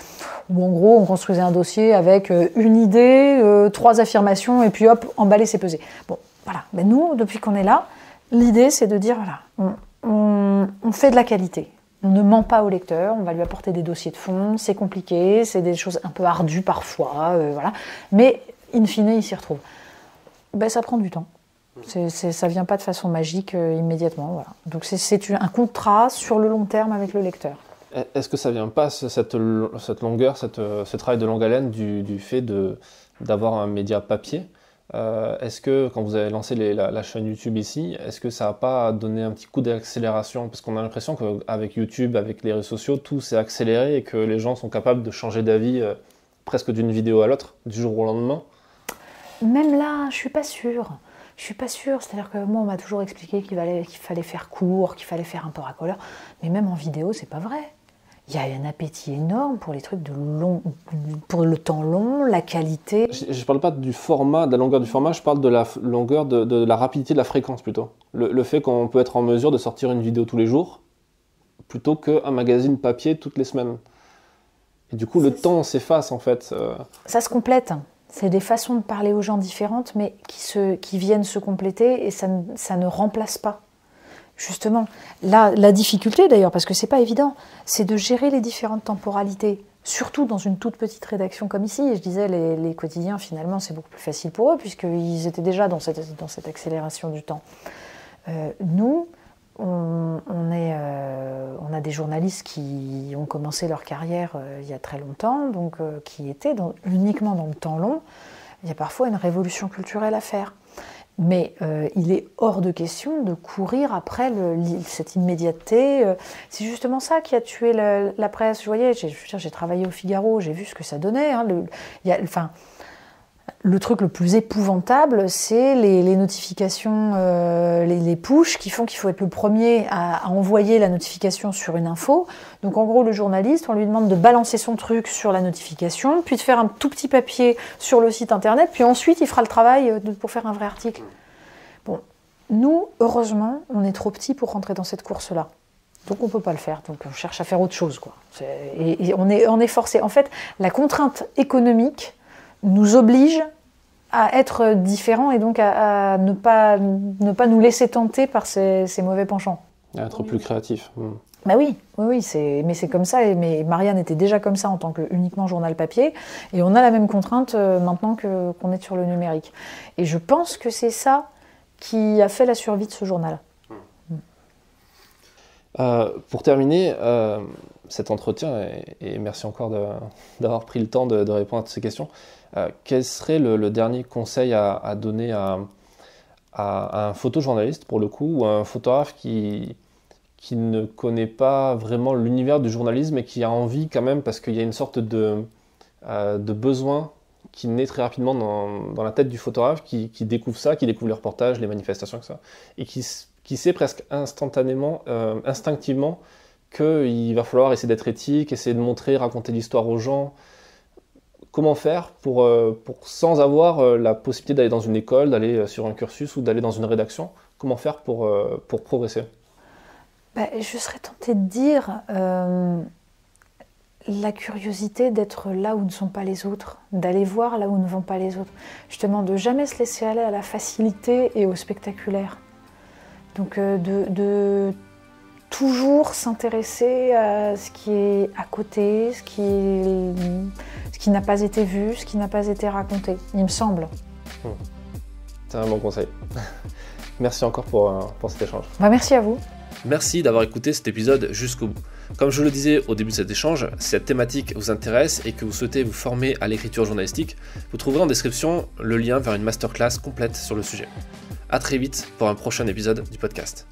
où en gros on construisait un dossier avec euh, une idée, euh, trois affirmations, et puis hop, emballer, c'est pesé. Bon, voilà. Mais nous, depuis qu'on est là, l'idée c'est de dire, voilà, on fait de la qualité on ne ment pas au lecteur, on va lui apporter des dossiers de fond, c'est compliqué, c'est des choses un peu ardues parfois, euh, voilà. Mais in fine, il s'y retrouve. Ben, ça prend du temps. Ça vient pas de façon magique euh, immédiatement. Voilà. Donc c'est, un contrat sur le long terme avec le lecteur. Est-ce que ça vient pas, cette, longueur, ce travail de longue haleine, du, du fait d'avoir un média papier? Euh, est-ce que quand vous avez lancé la, chaîne YouTube ici, est-ce que ça n'a pas donné un petit coup d'accélération? Parce qu'on a l'impression qu'avec YouTube, avec les réseaux sociaux, tout s'est accéléré et que les gens sont capables de changer d'avis euh, presque d'une vidéo à l'autre, du jour au lendemain. Même là, je suis pas sûre. Je suis pas sûre. C'est-à-dire que moi, on m'a toujours expliqué qu'il fallait, faire court, qu'il fallait faire un peu racoleur. Mais même en vidéo, c'est pas vrai il y a un appétit énorme pour les trucs de long, pour le temps long, la qualité. Je ne parle pas du format, de la longueur du format, je parle de la longueur, de, la rapidité de la fréquence plutôt. Le, fait qu'on peut être en mesure de sortir une vidéo tous les jours plutôt qu'un magazine papier toutes les semaines. Et du coup, le temps s'efface en fait. Euh. Ça se complète. C'est des façons de parler aux gens différentes, mais qui, se, qui viennent se compléter et ça ça ne remplace pas. Justement, la, la difficulté d'ailleurs, parce que c'est pas évident, c'est de gérer les différentes temporalités, surtout dans une toute petite rédaction comme ici. Et je disais, les, quotidiens, finalement, c'est beaucoup plus facile pour eux, puisqu'ils étaient déjà dans cette, accélération du temps. Euh, nous, euh, on, a des journalistes qui ont commencé leur carrière euh, il y a très longtemps, donc qui étaient uniquement dans le temps long. Il y a parfois une révolution culturelle à faire. Mais euh, il est hors de question de courir après cette immédiateté. Euh, c'est justement ça qui a tué la, presse. Je voyais, j'ai travaillé au Figaro, j'ai vu ce que ça donnait. Hein, le, enfin, le truc le plus épouvantable, c'est les, notifications, euh, les, les qui font qu'il faut être le premier à, envoyer la notification sur une info. Donc en gros, le journaliste, on lui demande de balancer son truc sur la notification, puis de faire un tout petit papier sur le site internet, puis ensuite il fera le travail pour faire un vrai article. Bon, nous, heureusement, on est trop petits pour rentrer dans cette course-là. Donc on ne peut pas le faire, donc on cherche à faire autre chose. Quoi. Et, on, est, on est forcé. En fait, la contrainte économique nous oblige à être différents et donc à, ne, pas, ne pas nous laisser tenter par ces, mauvais penchants. À être plus créatif. Hmm. Bah oui, oui, oui c'est, mais c'est comme ça. Et, mais Marianne était déjà comme ça en tant que uniquement journal papier. Et on a la même contrainte euh, maintenant que, qu'on est sur le numérique. Et je pense que c'est ça qui a fait la survie de ce journal. Euh, pour terminer, euh, cet entretien, et, merci encore d'avoir pris le temps de, répondre à ces questions, euh, quel serait le, dernier conseil à, donner à, un photojournaliste, pour le coup, ou à un photographe qui, qui ne connaît pas vraiment l'univers du journalisme et qui a envie quand même, parce qu'il y a une sorte de, de besoin qui naît très rapidement dans, la tête du photographe, qui, découvre ça, qui découvre les reportages, les manifestations, que et qui, qui sait presque instantanément, euh, instinctivement, qu'il va falloir essayer d'être éthique, essayer de montrer, raconter l'histoire aux gens. Comment faire pour, euh, pour sans avoir euh, la possibilité d'aller dans une école, d'aller sur un cursus ou d'aller dans une rédaction Comment faire pour, pour progresser? Bah, Je serais tentée de dire la curiosité d'être là où ne sont pas les autres, d'aller voir là où ne vont pas les autres. Justement, de jamais se laisser aller à la facilité et au spectaculaire. Donc euh, de, toujours s'intéresser à ce qui est à côté, ce qui, ce qui n'a pas été vu, ce qui n'a pas été raconté, il me semble. Hmm. C'est un bon conseil. merci encore pour, euh, pour cet échange. Bah, merci à vous. Merci d'avoir écouté cet épisode jusqu'au bout. Comme je le disais au début de cet échange, si cette thématique vous intéresse et que vous souhaitez vous former à l'écriture journalistique, vous trouverez en description le lien vers une masterclass complète sur le sujet. A très vite pour un prochain épisode du podcast.